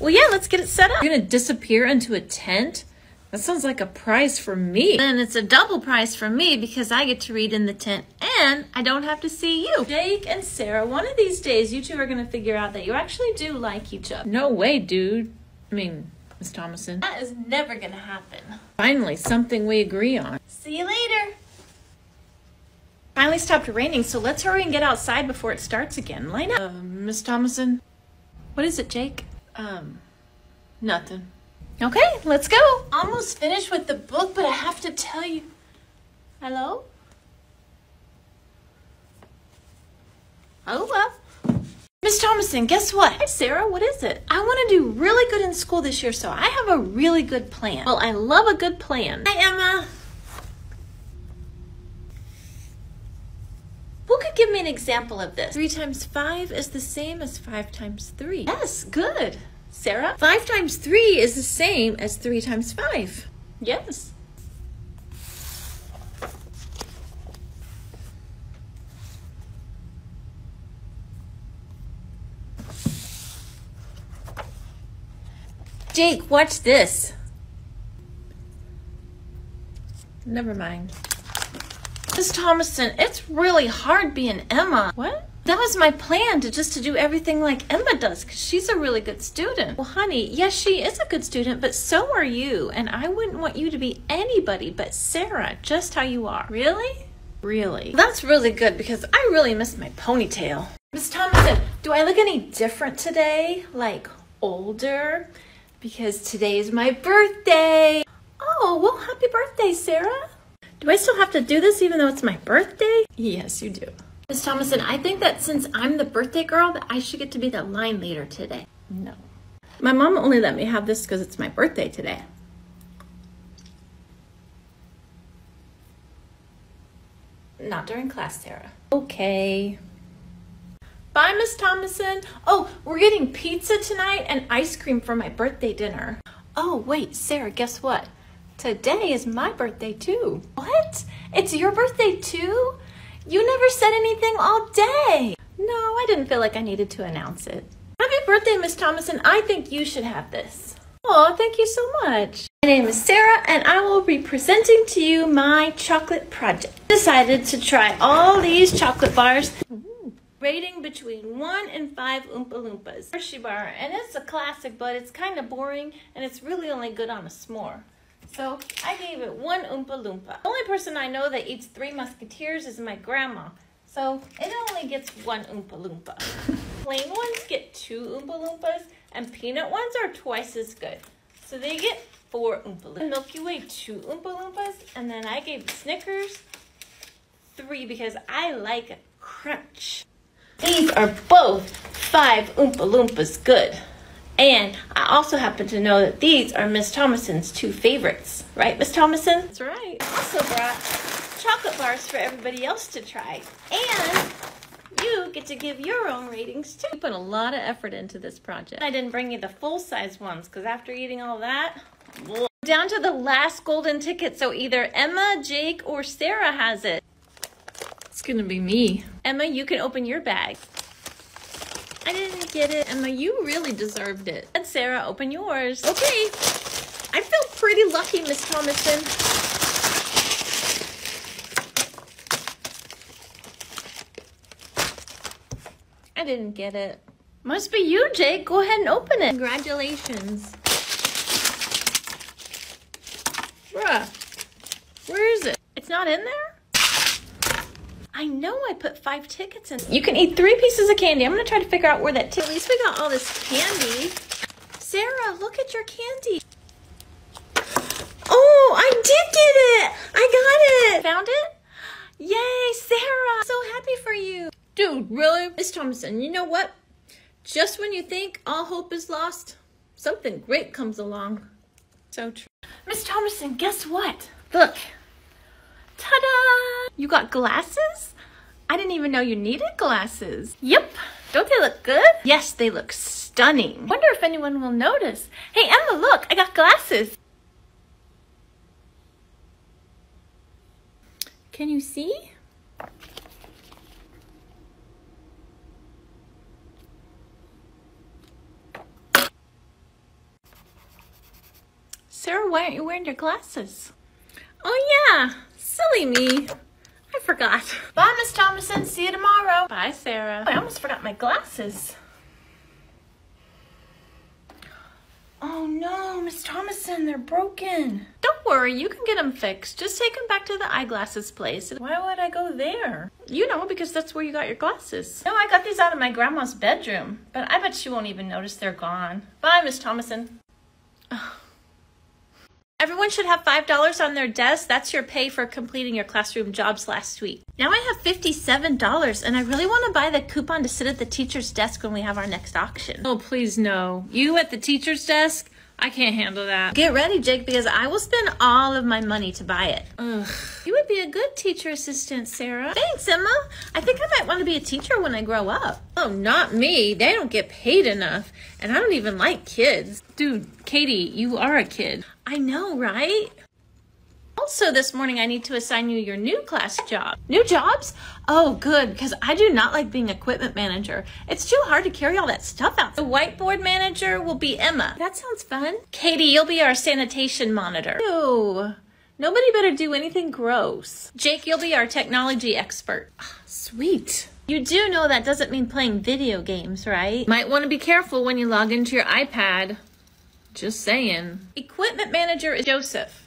[SPEAKER 3] Well, yeah, let's get it set up. You're gonna disappear into a tent? That sounds like a prize for me. And it's a double prize for me because I get to read in the tent and I don't have to see you. Jake and Sarah, one of these days you two are going to figure out that you actually do like each other. No way, dude. I mean, Miss Thomason. That is never going to happen. Finally, something we agree on. See you later. Finally stopped raining, so let's hurry and get outside before it starts again. Line up. Uh, Miss Thomason? What is it, Jake? Um, nothing. Okay, let's go. Almost finished with the book, but I have to tell you. Hello? Oh, well. Miss Thomason, guess what? Hi, Sarah, what is it? I want to do really good in school this year, so I have a really good plan. Well, I love a good plan. Hi, Emma. Who could give me an example of this? Three times five is the same as five times three. Yes, good. Sarah? Five times three is the same as three times five. Yes. Jake, watch this. Never mind. Miss Thomason, it's really hard being Emma. What? That was my plan to just to do everything like Emma does because she's a really good student. Well, honey, yes, she is a good student, but so are you. And I wouldn't want you to be anybody but Sarah, just how you are. Really? Really? That's really good because I really miss my ponytail. Miss Thomason, do I look any different today? Like older? Because today is my birthday. Oh, well, happy birthday, Sarah. Do I still have to do this even though it's my birthday? Yes, you do. Miss Thomason, I think that since I'm the birthday girl, that I should get to be the line leader today. No. My mom only let me have this because it's my birthday today. Not during class, Sarah. Okay. Bye, Miss Thomason. Oh, we're getting pizza tonight and ice cream for my birthday dinner. Oh, wait, Sarah, guess what? Today is my birthday too. What? It's your birthday too? You never said anything all day. No, I didn't feel like I needed to announce it. Happy birthday, Miss Thomason. I think you should have this. Oh, thank you so much. My name is Sarah, and I will be presenting to you my chocolate project. I Decided to try all these chocolate bars. rating between 1 and 5 Oompa Loompas. Hershey bar, and it's a classic, but it's kind of boring, and it's really only good on a s'more. So I gave it one Oompa Loompa. The only person I know that eats Three Musketeers is my grandma. So it only gets one Oompa Loompa. Plain ones get two Oompa Loompas, and peanut ones are twice as good. So they get four Oompa Loompas. Milky Way, two Oompa Loompas, and then I gave Snickers three because I like a crunch. These are both five Oompa Loompas good. And I also happen to know that these are Miss Thomason's two favorites. Right, Miss Thomason? That's right. Also brought chocolate bars for everybody else to try. And you get to give your own ratings too.
[SPEAKER 2] You put a lot of effort into this project.
[SPEAKER 3] I didn't bring you the full-size ones because after eating all that, down to the last golden ticket. So either Emma, Jake, or Sarah has it.
[SPEAKER 2] It's gonna be me.
[SPEAKER 3] Emma, you can open your bag.
[SPEAKER 2] I didn't get it. Emma, you really deserved it.
[SPEAKER 3] And Sarah, open yours.
[SPEAKER 2] Okay. I feel pretty lucky, Miss Thomason.
[SPEAKER 3] I didn't get it. Must be you, Jake. Go ahead and open it.
[SPEAKER 2] Congratulations.
[SPEAKER 3] Bruh, where is it? It's not in there? I know I put five tickets in. You can eat three pieces of candy. I'm gonna try to figure out where that
[SPEAKER 2] At least we got all this candy. Sarah, look at your candy. Oh, I did get it! I got it!
[SPEAKER 3] Found it? Yay, Sarah!
[SPEAKER 2] So happy for you.
[SPEAKER 3] Dude, really?
[SPEAKER 2] Miss Thomason, you know what? Just when you think all hope is lost, something great comes along.
[SPEAKER 3] So true. Miss Thomason, guess what? Look. Ta-da! You got glasses? I didn't even know you needed glasses. Yep. Don't they look good? Yes, they look stunning. Wonder if anyone will notice. Hey, Emma, look, I got glasses.
[SPEAKER 2] Can you see?
[SPEAKER 3] Sarah, why aren't you wearing your glasses?
[SPEAKER 2] Oh yeah, silly me. I forgot.
[SPEAKER 3] Bye, Miss Thomason. See you tomorrow. Bye, Sarah. Oh, I almost forgot my glasses. Oh no, Miss Thomason, they're broken. Don't worry, you can get them fixed. Just take them back to the eyeglasses place. Why would I go there? You know, because that's where you got your glasses. No, I got these out of my grandma's bedroom, but I bet she won't even notice they're gone. Bye, Miss Thomason. Everyone should have $5 on their desk. That's your pay for completing your classroom jobs last week. Now I have $57 and I really want to buy the coupon to sit at the teacher's desk when we have our next auction.
[SPEAKER 2] Oh, please no. You at the teacher's desk? I can't handle that.
[SPEAKER 3] Get ready, Jake, because I will spend all of my money to buy it.
[SPEAKER 2] Ugh.
[SPEAKER 3] You would be a good teacher assistant, Sarah. Thanks, Emma. I think I might want to be a teacher when I grow up.
[SPEAKER 2] Oh, not me. They don't get paid enough. And I don't even like kids. Dude, Katie, you are a kid.
[SPEAKER 3] I know, right? Also, this morning I need to assign you your new class job. New jobs? Oh, good, because I do not like being equipment manager. It's too hard to carry all that stuff out. The whiteboard manager will be Emma.
[SPEAKER 2] That sounds fun.
[SPEAKER 3] Katie, you'll be our sanitation monitor.
[SPEAKER 2] Ew. Nobody better do anything gross.
[SPEAKER 3] Jake, you'll be our technology expert.
[SPEAKER 2] Ah, sweet.
[SPEAKER 3] You do know that doesn't mean playing video games, right?
[SPEAKER 2] Might want to be careful when you log into your iPad. Just saying.
[SPEAKER 3] Equipment manager is Joseph.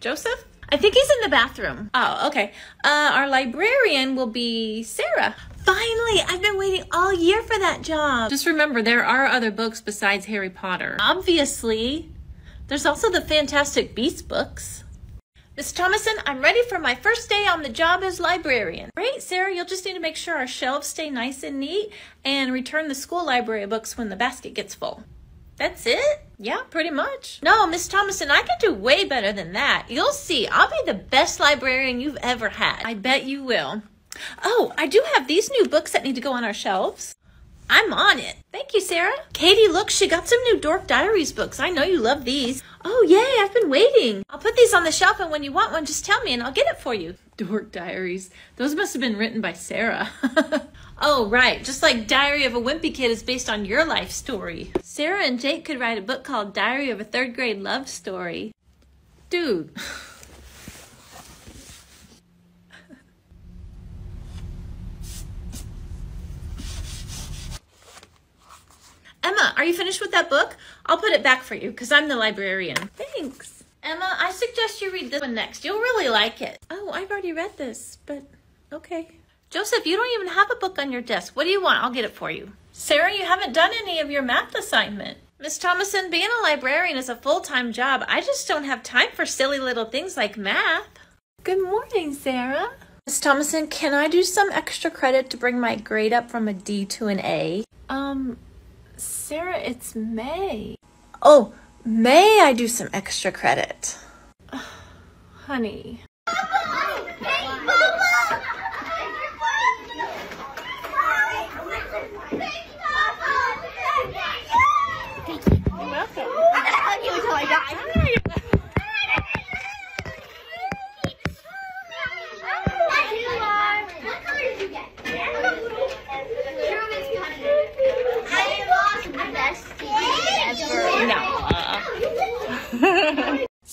[SPEAKER 3] Joseph? I think he's in the bathroom. Oh, okay. Uh, our librarian will be Sarah. Finally, I've been waiting all year for that job.
[SPEAKER 2] Just remember, there are other books besides Harry Potter.
[SPEAKER 3] Obviously. There's also the Fantastic Beasts books. Miss Thomason, I'm ready for my first day on the job as librarian. Great, Sarah, you'll just need to make sure our shelves stay nice and neat and return the school library books when the basket gets full. That's it? Yeah, pretty much. No, Miss Thomason, I can do way better than that. You'll see. I'll be the best librarian you've ever had.
[SPEAKER 2] I bet you will.
[SPEAKER 3] Oh, I do have these new books that need to go on our shelves. I'm on it. Thank you, Sarah. Katie, look, she got some new Dork Diaries books. I know you love these. Oh, yay, I've been waiting. I'll put these on the shelf, and when you want one, just tell me and I'll get it for you.
[SPEAKER 2] Dork Diaries. Those must have been written by Sarah.
[SPEAKER 3] Oh, right. Just like Diary of a Wimpy Kid is based on your life story. Sarah and Jake could write a book called Diary of a Third Grade Love Story.
[SPEAKER 2] Dude.
[SPEAKER 3] Emma, are you finished with that book? I'll put it back for you because I'm the librarian.
[SPEAKER 2] Thanks.
[SPEAKER 3] Emma, I suggest you read this one next. You'll really like it.
[SPEAKER 2] Oh, I've already read this, but okay.
[SPEAKER 3] Joseph, you don't even have a book on your desk. What do you want? I'll get it for you. Sarah, you haven't done any of your math assignment. Miss Thomason, being a librarian is a full time job. I just don't have time for silly little things like math.
[SPEAKER 2] Good morning, Sarah.
[SPEAKER 3] Miss Thomason, can I do some extra credit to bring my grade up from a D to an A?
[SPEAKER 2] Um, Sarah, it's May.
[SPEAKER 3] Oh, may I do some extra credit?
[SPEAKER 2] Honey.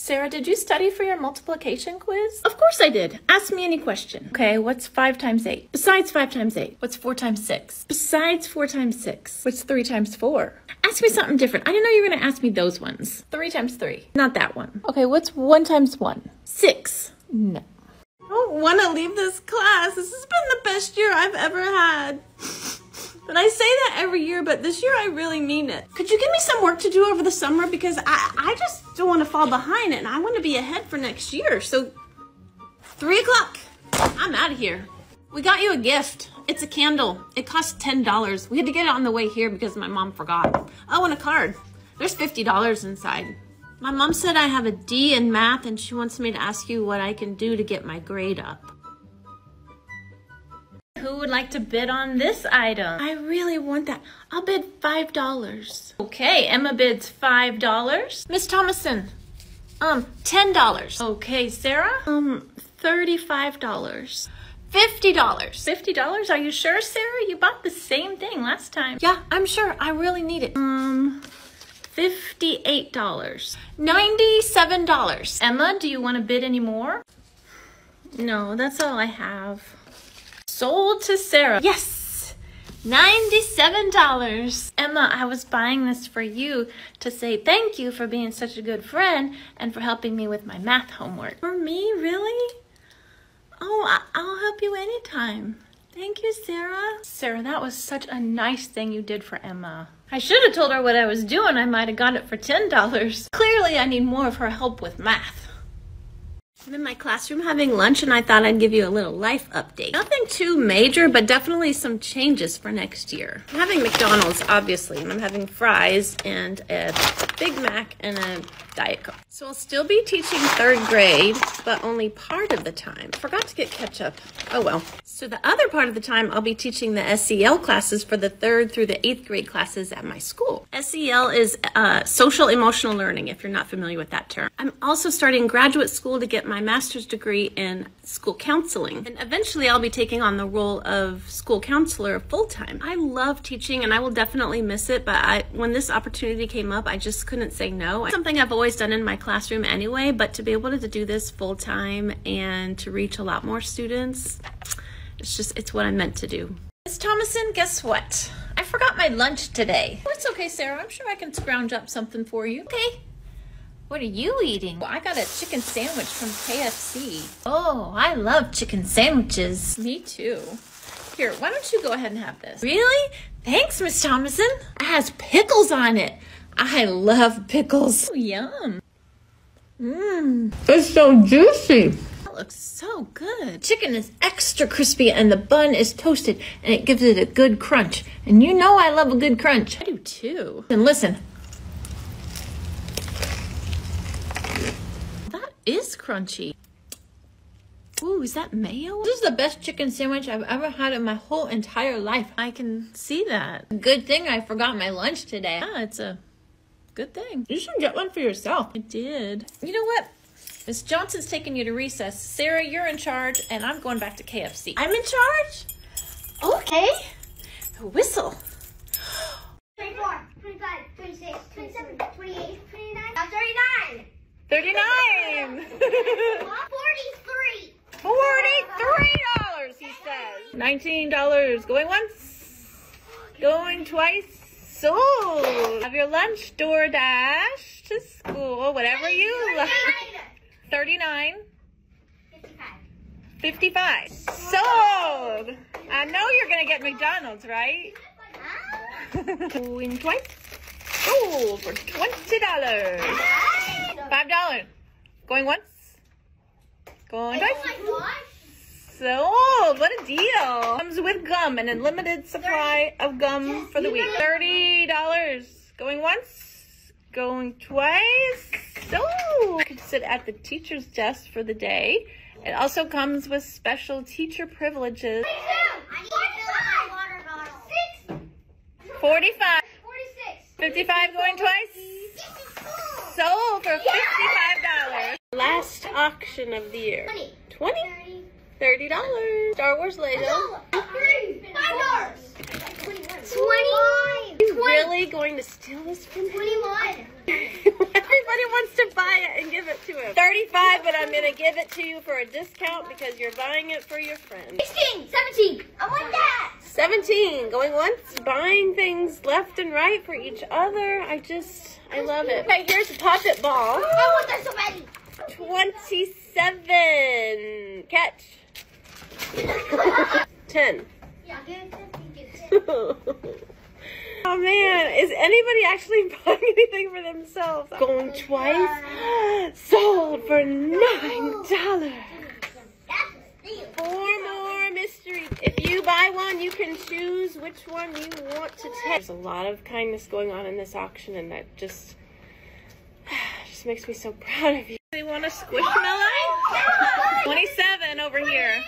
[SPEAKER 2] Sarah, did you study for your multiplication quiz?
[SPEAKER 3] Of course I did. Ask me any question. Okay, what's 5 times 8? Besides 5 times 8. What's 4 times 6? Besides 4 times 6.
[SPEAKER 2] What's 3 times 4?
[SPEAKER 3] Ask me something different. I didn't know you were going to ask me those ones.
[SPEAKER 2] 3 times 3.
[SPEAKER 3] Not that one.
[SPEAKER 2] Okay, what's 1 times 1?
[SPEAKER 3] 6.
[SPEAKER 2] No.
[SPEAKER 1] I don't want to leave this class. This has been the best year I've ever had. But I say that every year, but this year I really mean it. Could you give me some work to do over the summer? Because I, I just don't want to fall behind and I want to be ahead for next year. So, three o'clock. I'm out of here. We got you a gift. It's a candle. It costs $10. We had to get it on the way here because my mom forgot. Oh, and a card. There's $50 inside. My mom said I have a D in math and she wants me to ask you what I can do to get my grade up.
[SPEAKER 3] Who would like to bid on this item?
[SPEAKER 1] I really want that. I'll bid $5.
[SPEAKER 3] Okay, Emma bids $5. Miss Thomason, um, $10. Okay, Sarah?
[SPEAKER 1] Um, $35.
[SPEAKER 3] $50. $50? Are you sure, Sarah? You bought the same thing last time.
[SPEAKER 1] Yeah, I'm sure. I really need it. Um, $58. $97.
[SPEAKER 3] Emma, do you want to bid any more?
[SPEAKER 1] No, that's all I have.
[SPEAKER 3] Sold to Sarah.
[SPEAKER 1] Yes! $97.
[SPEAKER 3] Emma, I was buying this for you to say thank you for being such a good friend and for helping me with my math homework.
[SPEAKER 1] For me, really? Oh, I'll help you anytime. Thank you, Sarah.
[SPEAKER 3] Sarah, that was such a nice thing you did for Emma. I should have told her what I was doing. I might have got it for $10. Clearly, I need more of her help with math.
[SPEAKER 1] I'm in my classroom having lunch and I thought I'd give you a little life update. Nothing too major, but definitely some changes for next year. I'm having McDonald's, obviously, and I'm having fries and a Big Mac and a Diet Coke. So I'll still be teaching third grade, but only part of the time. Forgot to get ketchup. Oh well. So the other part of the time, I'll be teaching the SEL classes for the third through the eighth grade classes at my school. SEL is uh, social emotional learning, if you're not familiar with that term. I'm also starting graduate school to get my master's degree in school counseling. And eventually I'll be taking on the role of school counselor full time. I love teaching and I will definitely miss it, but I, when this opportunity came up, I just couldn't say no. It's something I've always done in my classroom anyway, but to be able to do this full time and to reach a lot more students, it's just, it's what I'm meant to do.
[SPEAKER 3] Miss Thomason, guess what? I forgot my lunch today. Oh, it's okay, Sarah. I'm sure I can scrounge up something for you. Okay. What are you eating? Well, I got a chicken sandwich from KFC. Oh, I love chicken sandwiches.
[SPEAKER 2] Me too. Here, why don't you go ahead and have this?
[SPEAKER 3] Really? Thanks, Miss Thomason. It has pickles on it. I love pickles.
[SPEAKER 2] Oh, yum.
[SPEAKER 3] Mmm.
[SPEAKER 2] It's so juicy.
[SPEAKER 1] That looks so good.
[SPEAKER 3] Chicken is extra crispy and the bun is toasted and it gives it a good crunch. And you know I love a good crunch.
[SPEAKER 2] I do too.
[SPEAKER 3] And listen,
[SPEAKER 2] That is crunchy. Ooh, is that mayo?
[SPEAKER 3] this is the best chicken sandwich I've ever had in my whole entire life.
[SPEAKER 2] I can see that.
[SPEAKER 3] Good thing I forgot my lunch today.
[SPEAKER 2] Yeah, it's a good thing.
[SPEAKER 3] You should get one for yourself.
[SPEAKER 2] I did.
[SPEAKER 3] You know what? Miss Johnson's taking you to recess. Sarah, you're in charge, and I'm going back to KFC.
[SPEAKER 1] I'm in charge? Okay. The whistle.
[SPEAKER 5] 24, 25, 26, 27, 28, 29, uh, 39,
[SPEAKER 3] 39
[SPEAKER 5] 43.
[SPEAKER 3] $43, he says. $19. Going once, going twice. sold. Have your lunch DoorDash to school, whatever you like. 39. 55. Sold. I know you're going to get McDonald's, right? Going twice. Sold for $20. $5. Going once. Going twice. Sold. What a deal. Comes with gum, and an unlimited supply of gum for the week. $30. Going once. Going twice. So you could sit at the teacher's desk for the day. It also comes with special teacher privileges. 45. 55 going twice. Sold for $55. Last auction of the year. 20 $30. Star Wars Lego. You really going to steal this from me? Everybody wants to buy it and give it to him. 35, but I'm going to give it to you for a discount because you're buying it for your friend.
[SPEAKER 5] 16, 17. I want that.
[SPEAKER 3] 17, going once, buying things left and right for each other. I just, I love it. Okay, here's a pocket ball.
[SPEAKER 5] I want that so many.
[SPEAKER 3] 27. Catch. 10.
[SPEAKER 5] Yeah,
[SPEAKER 3] oh man, is anybody actually buying anything for themselves? Going twice? Sold for nine dollars.
[SPEAKER 5] That's a steal.
[SPEAKER 3] Four more mysteries. If you buy one, you can choose which one you want to take. There's a lot of kindness going on in this auction, and that just just makes me so proud of you. They want a squishmallow? 27 over here.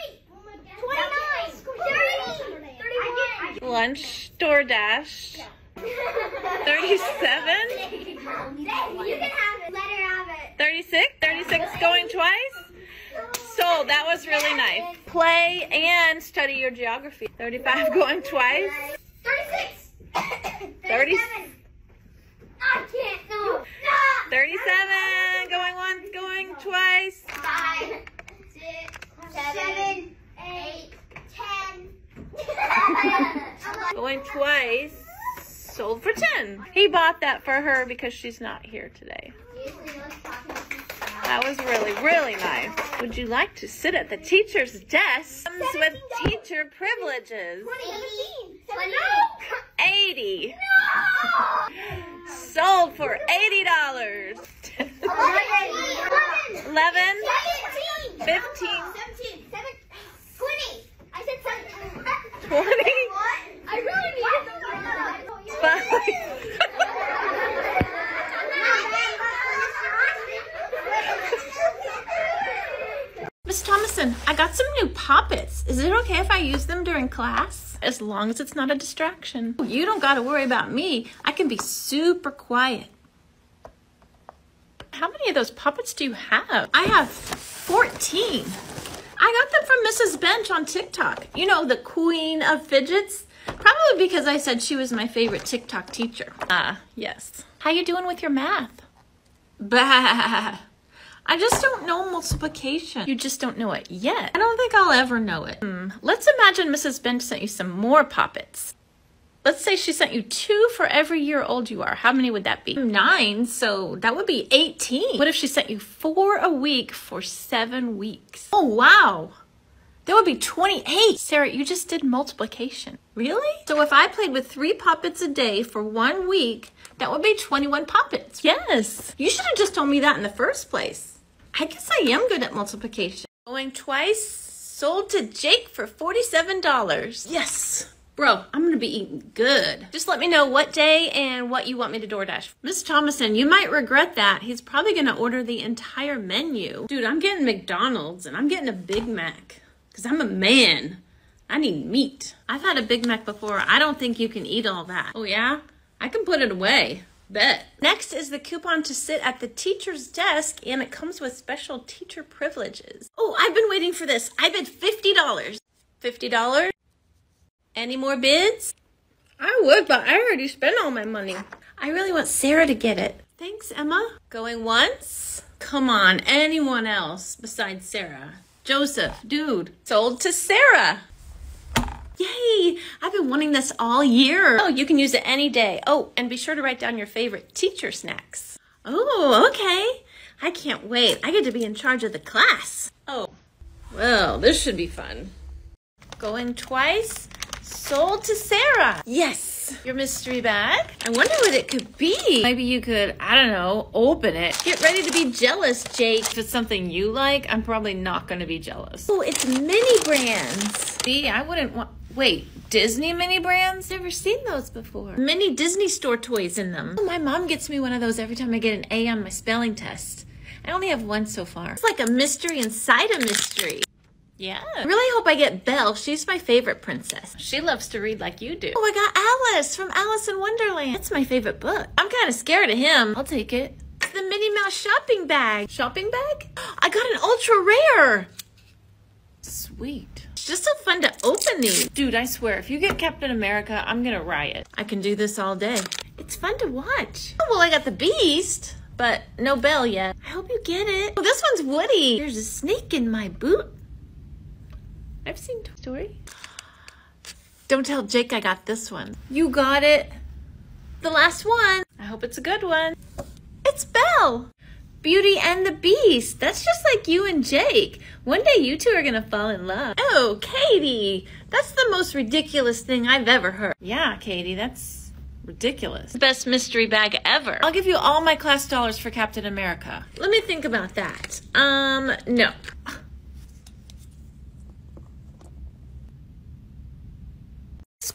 [SPEAKER 5] 29, 30, 31.
[SPEAKER 3] Lunch DoorDash. 37.
[SPEAKER 5] You can have it. Let her have it.
[SPEAKER 3] 36. 36 going twice. Sold. That was really nice. Play and study your geography. 35 going twice.
[SPEAKER 5] 36. 37. I can't. No. No.
[SPEAKER 3] 37 going once, going twice.
[SPEAKER 5] Five, six, seven, eight, ten.
[SPEAKER 3] Going twice. Sold for 10. He bought that for her because she's not here today. That was really, really nice. Would you like to sit at the teacher's desk? Comes with teacher privileges. 80. No! Sold for $80. 11. 15. 17. 20.
[SPEAKER 5] I really need
[SPEAKER 3] Miss Thomason, I got some new poppets. Is it okay if I use them during class? As long as it's not a distraction. You don't got to worry about me. I can be super quiet. How many of those puppets do you have? I have 14. I got them from Mrs. Bench on TikTok. You know, the queen of fidgets. Probably because I said she was my favorite TikTok teacher. Ah, uh, yes. How you doing with your math? Bah. I just don't know multiplication. You just don't know it yet. I don't think I'll ever know it. Hmm. Let's imagine Mrs. Bench sent you some more poppets. Let's say she sent you two for every year old you are. How many would that be? Nine, so that would be 18. What if she sent you four a week for seven weeks? Oh, wow. That would be 28. Sarah, you just did multiplication. Really? So if I played with three poppets a day for one week, that would be 21 poppets. Yes. You should have just told me that in the first place. I guess I am good at multiplication. Going twice, sold to Jake for $47. Yes. Bro, I'm gonna be eating good. Just let me know what day and what you want me to DoorDash. Miss Thomason, you might regret that. He's probably gonna order the entire menu. Dude, I'm getting McDonald's and I'm getting a Big Mac. Cause I'm a man. I need meat. I've had a Big Mac before. I don't think you can eat all that. Oh yeah? I can put it away. Bet. Next is the coupon to sit at the teacher's desk, and it comes with special teacher privileges. Oh, I've been waiting for this. I bid $50. $50? Any more bids? I would, but I already spent all my money. I really want Sarah to get it. Thanks, Emma. Going once? Come on, anyone else besides Sarah? Joseph, dude, sold to Sarah. Yay! I've been wanting this all year. Oh, you can use it any day. Oh, and be sure to write down your favorite teacher snacks. Oh, okay. I can't wait. I get to be in charge of the class.
[SPEAKER 6] Oh, well, this should be fun. Going twice, sold to Sarah.
[SPEAKER 3] Yes.
[SPEAKER 6] Your mystery bag. I wonder what it could be. Maybe you could, I don't know, open it. Get ready to be jealous, Jake. If it's something you like, I'm probably not going to be jealous.
[SPEAKER 3] Oh, it's mini brands.
[SPEAKER 6] See, I wouldn't want. Wait, Disney mini brands?
[SPEAKER 3] Never seen those before.
[SPEAKER 6] Mini Disney store toys in them.
[SPEAKER 3] Oh, my mom gets me one of those every time I get an A on my spelling test. I only have one so far. It's like a mystery inside a mystery.
[SPEAKER 6] Yeah.
[SPEAKER 3] I really hope I get Belle. She's my favorite princess.
[SPEAKER 6] She loves to read like you do.
[SPEAKER 3] Oh, I got Alice from Alice in Wonderland. That's my favorite book. I'm kind of scared of him.
[SPEAKER 6] I'll take it.
[SPEAKER 3] It's the Minnie Mouse shopping bag.
[SPEAKER 6] Shopping bag?
[SPEAKER 3] I got an ultra rare.
[SPEAKER 6] Sweet.
[SPEAKER 3] It's just so fun to open these.
[SPEAKER 6] Dude, I swear, if you get Captain America, I'm gonna riot.
[SPEAKER 3] I can do this all day. It's fun to watch. Oh, well, I got the Beast, but no Belle yet. I hope you get it. Oh, this one's Woody. There's a snake in my boot.
[SPEAKER 6] I've seen Toy Story.
[SPEAKER 3] Don't tell Jake I got this one.
[SPEAKER 6] You got it.
[SPEAKER 3] The last one.
[SPEAKER 6] I hope it's a good one.
[SPEAKER 3] It's Belle. Beauty and the Beast. That's just like you and Jake. One day you two are gonna fall in love. Oh, Katie. That's the most ridiculous thing I've ever heard.
[SPEAKER 6] Yeah, Katie, that's ridiculous.
[SPEAKER 3] Best mystery bag ever.
[SPEAKER 6] I'll give you all my class dollars for Captain America.
[SPEAKER 3] Let me think about that. Um, no.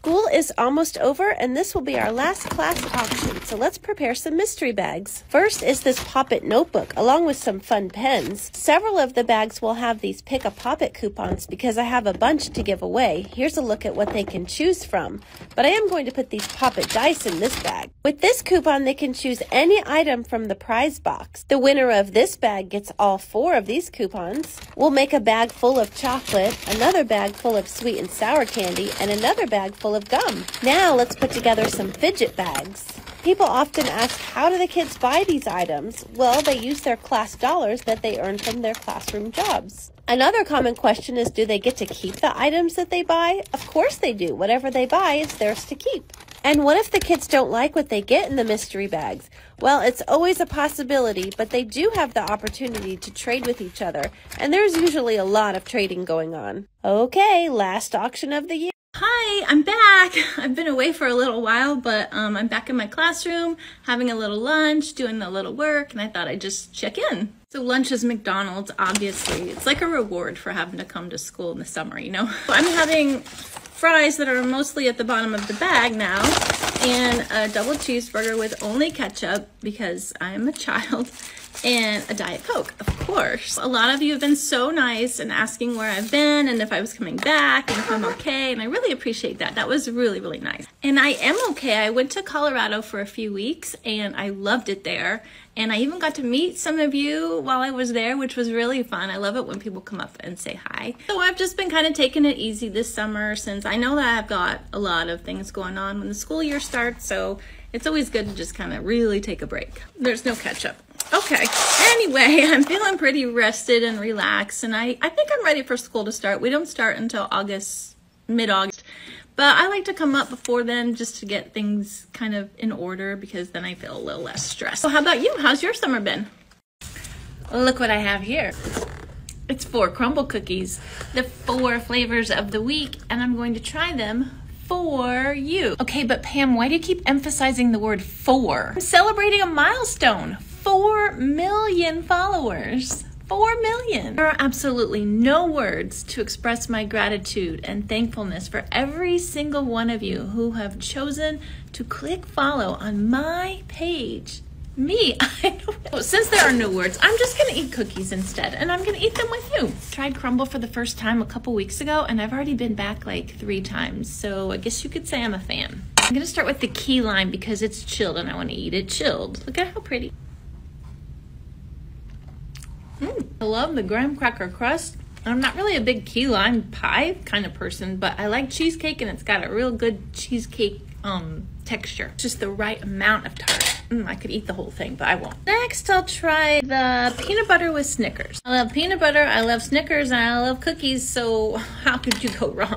[SPEAKER 3] School is almost over, and this will be our last class auction, so let's prepare some mystery bags. First is this Pop-It notebook, along with some fun pens. Several of the bags will have these Pick a Pop-It coupons because I have a bunch to give away. Here's a look at what they can choose from. But I am going to put these Pop-It dice in this bag. With this coupon, they can choose any item from the prize box. The winner of this bag gets all four of these coupons. We'll make a bag full of chocolate, another bag full of sweet and sour candy, and another bag full of gum. Now let's put together some fidget bags. People often ask, how do the kids buy these items? Well, they use their class dollars that they earn from their classroom jobs. Another common question is, do they get to keep the items that they buy? Of course they do. Whatever they buy is theirs to keep. And what if the kids don't like what they get in the mystery bags? Well, it's always a possibility, but they do have the opportunity to trade with each other, and there's usually a lot of trading going on. Okay, last auction of the year. Hi, I'm back. I've been away for a little while, but um, I'm back in my classroom, having a little lunch, doing a little work, and I thought I'd just check in. So lunch is McDonald's, obviously. It's like a reward for having to come to school in the summer, you know? I'm having fries that are mostly at the bottom of the bag now, and a double cheeseburger with only ketchup because I'm a child, and a Diet Coke, of course. A lot of you have been so nice and asking where I've been and if I was coming back and if I'm okay, and I really appreciate that. That was really, really nice. And I am okay. I went to Colorado for a few weeks and I loved it there. And I even got to meet some of you while I was there, which was really fun. I love it when people come up and say hi. So I've just been kind of taking it easy this summer since I know that I've got a lot of things going on when the school year starts. So it's always good to just kind of really take a break. There's no ketchup. Okay. Anyway, I'm feeling pretty rested and relaxed, and I, I think I'm ready for school to start. We don't start until August, mid August. But I like to come up before then just to get things kind of in order because then I feel a little less stressed. So, how about you? How's your summer been? Look what I have here. It's four Crumbl cookies, the four flavors of the week, and I'm going to try them for you. Okay, but Pam, why do you keep emphasizing the word for? I'm celebrating a milestone 4 million followers. 4 million. There are absolutely no words to express my gratitude and thankfulness for every single one of you who have chosen to click follow on my page. Me, I don't know. Since there are no words, I'm just gonna eat cookies instead, and I'm gonna eat them with you. Tried Crumbl for the first time a couple weeks ago, and I've already been back like three times, so I guess you could say I'm a fan. I'm gonna start with the key lime because it's chilled and I wanna eat it chilled. Look at how pretty. Mm, I love the graham cracker crust. I'm not really a big key lime pie kind of person, but I like cheesecake and it's got a real good cheesecake um, texture. Just the right amount of tart. Mm, I could eat the whole thing, but I won't. Next, I'll try the peanut butter with Snickers. I love peanut butter, I love Snickers, and I love cookies, so how could you go wrong?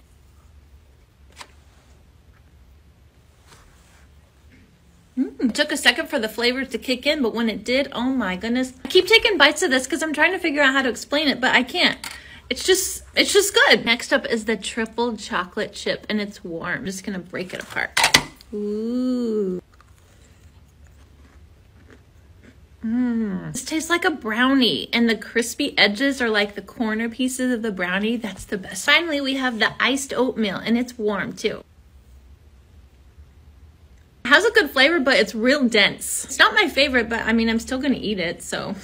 [SPEAKER 3] It took a second for the flavors to kick in, but when it did, oh my goodness. I keep taking bites of this because I'm trying to figure out how to explain it, but I can't. It's just, it's just good. Next up is the triple chocolate chip and it's warm. I'm just gonna break it apart. Ooh. Mmm. This tastes like a brownie and the crispy edges are like the corner pieces of the brownie. That's the best. Finally, we have the iced oatmeal and it's warm too. It has a good flavor, but it's real dense. It's not my favorite, but I mean, I'm still gonna eat it, so.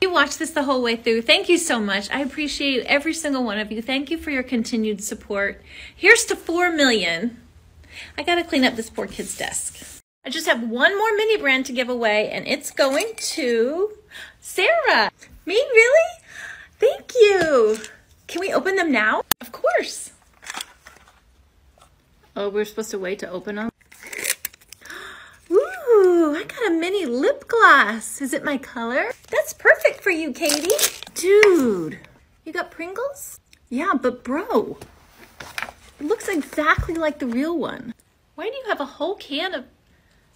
[SPEAKER 3] You watched this the whole way through. Thank you so much. I appreciate every single one of you. Thank you for your continued support. Here's to 4 million. I gotta clean up this poor kid's desk. I just have one more mini brand to give away, and it's going to Sarah. Me, really? Thank you. Can we open them now? Of course. Oh, we're supposed to wait to open them? Ooh, I got a mini lip gloss. Is it my color? That's perfect for you, Katie. Dude, you got Pringles? Yeah, but bro, it looks exactly like the real one. Why do you have a whole can of...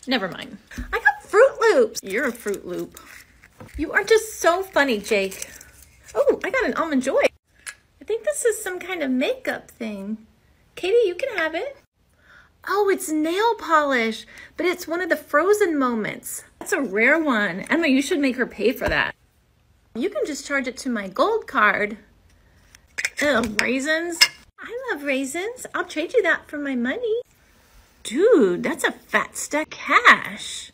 [SPEAKER 3] Never mind. I got Froot Loops. You're a Fruit Loop. You are just so funny, Jake. Oh, I got an Almond Joy. I think this is some kind of makeup thing. Katie, you can have it. Oh, it's nail polish, but it's one of the frozen moments. That's a rare one. Emma, you should make her pay for that. You can just charge it to my gold card. Ugh, raisins. I love raisins. I'll trade you that for my money. Dude, that's a fat stack cash.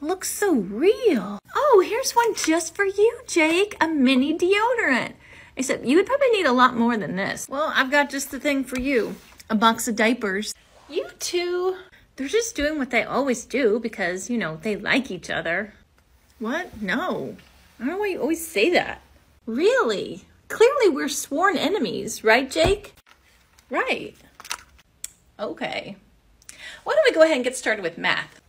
[SPEAKER 3] Looks so real. Oh, here's one just for you, Jake. A mini deodorant. Except you would probably need a lot more than this. Well, I've got just the thing for you. A box of diapers. You two, they're just doing what they always do because, you know, they like each other. What? No. I don't know why you always say that. Really? Clearly we're sworn enemies, right, Jake? Right. Okay. Why don't we go ahead and get started with math?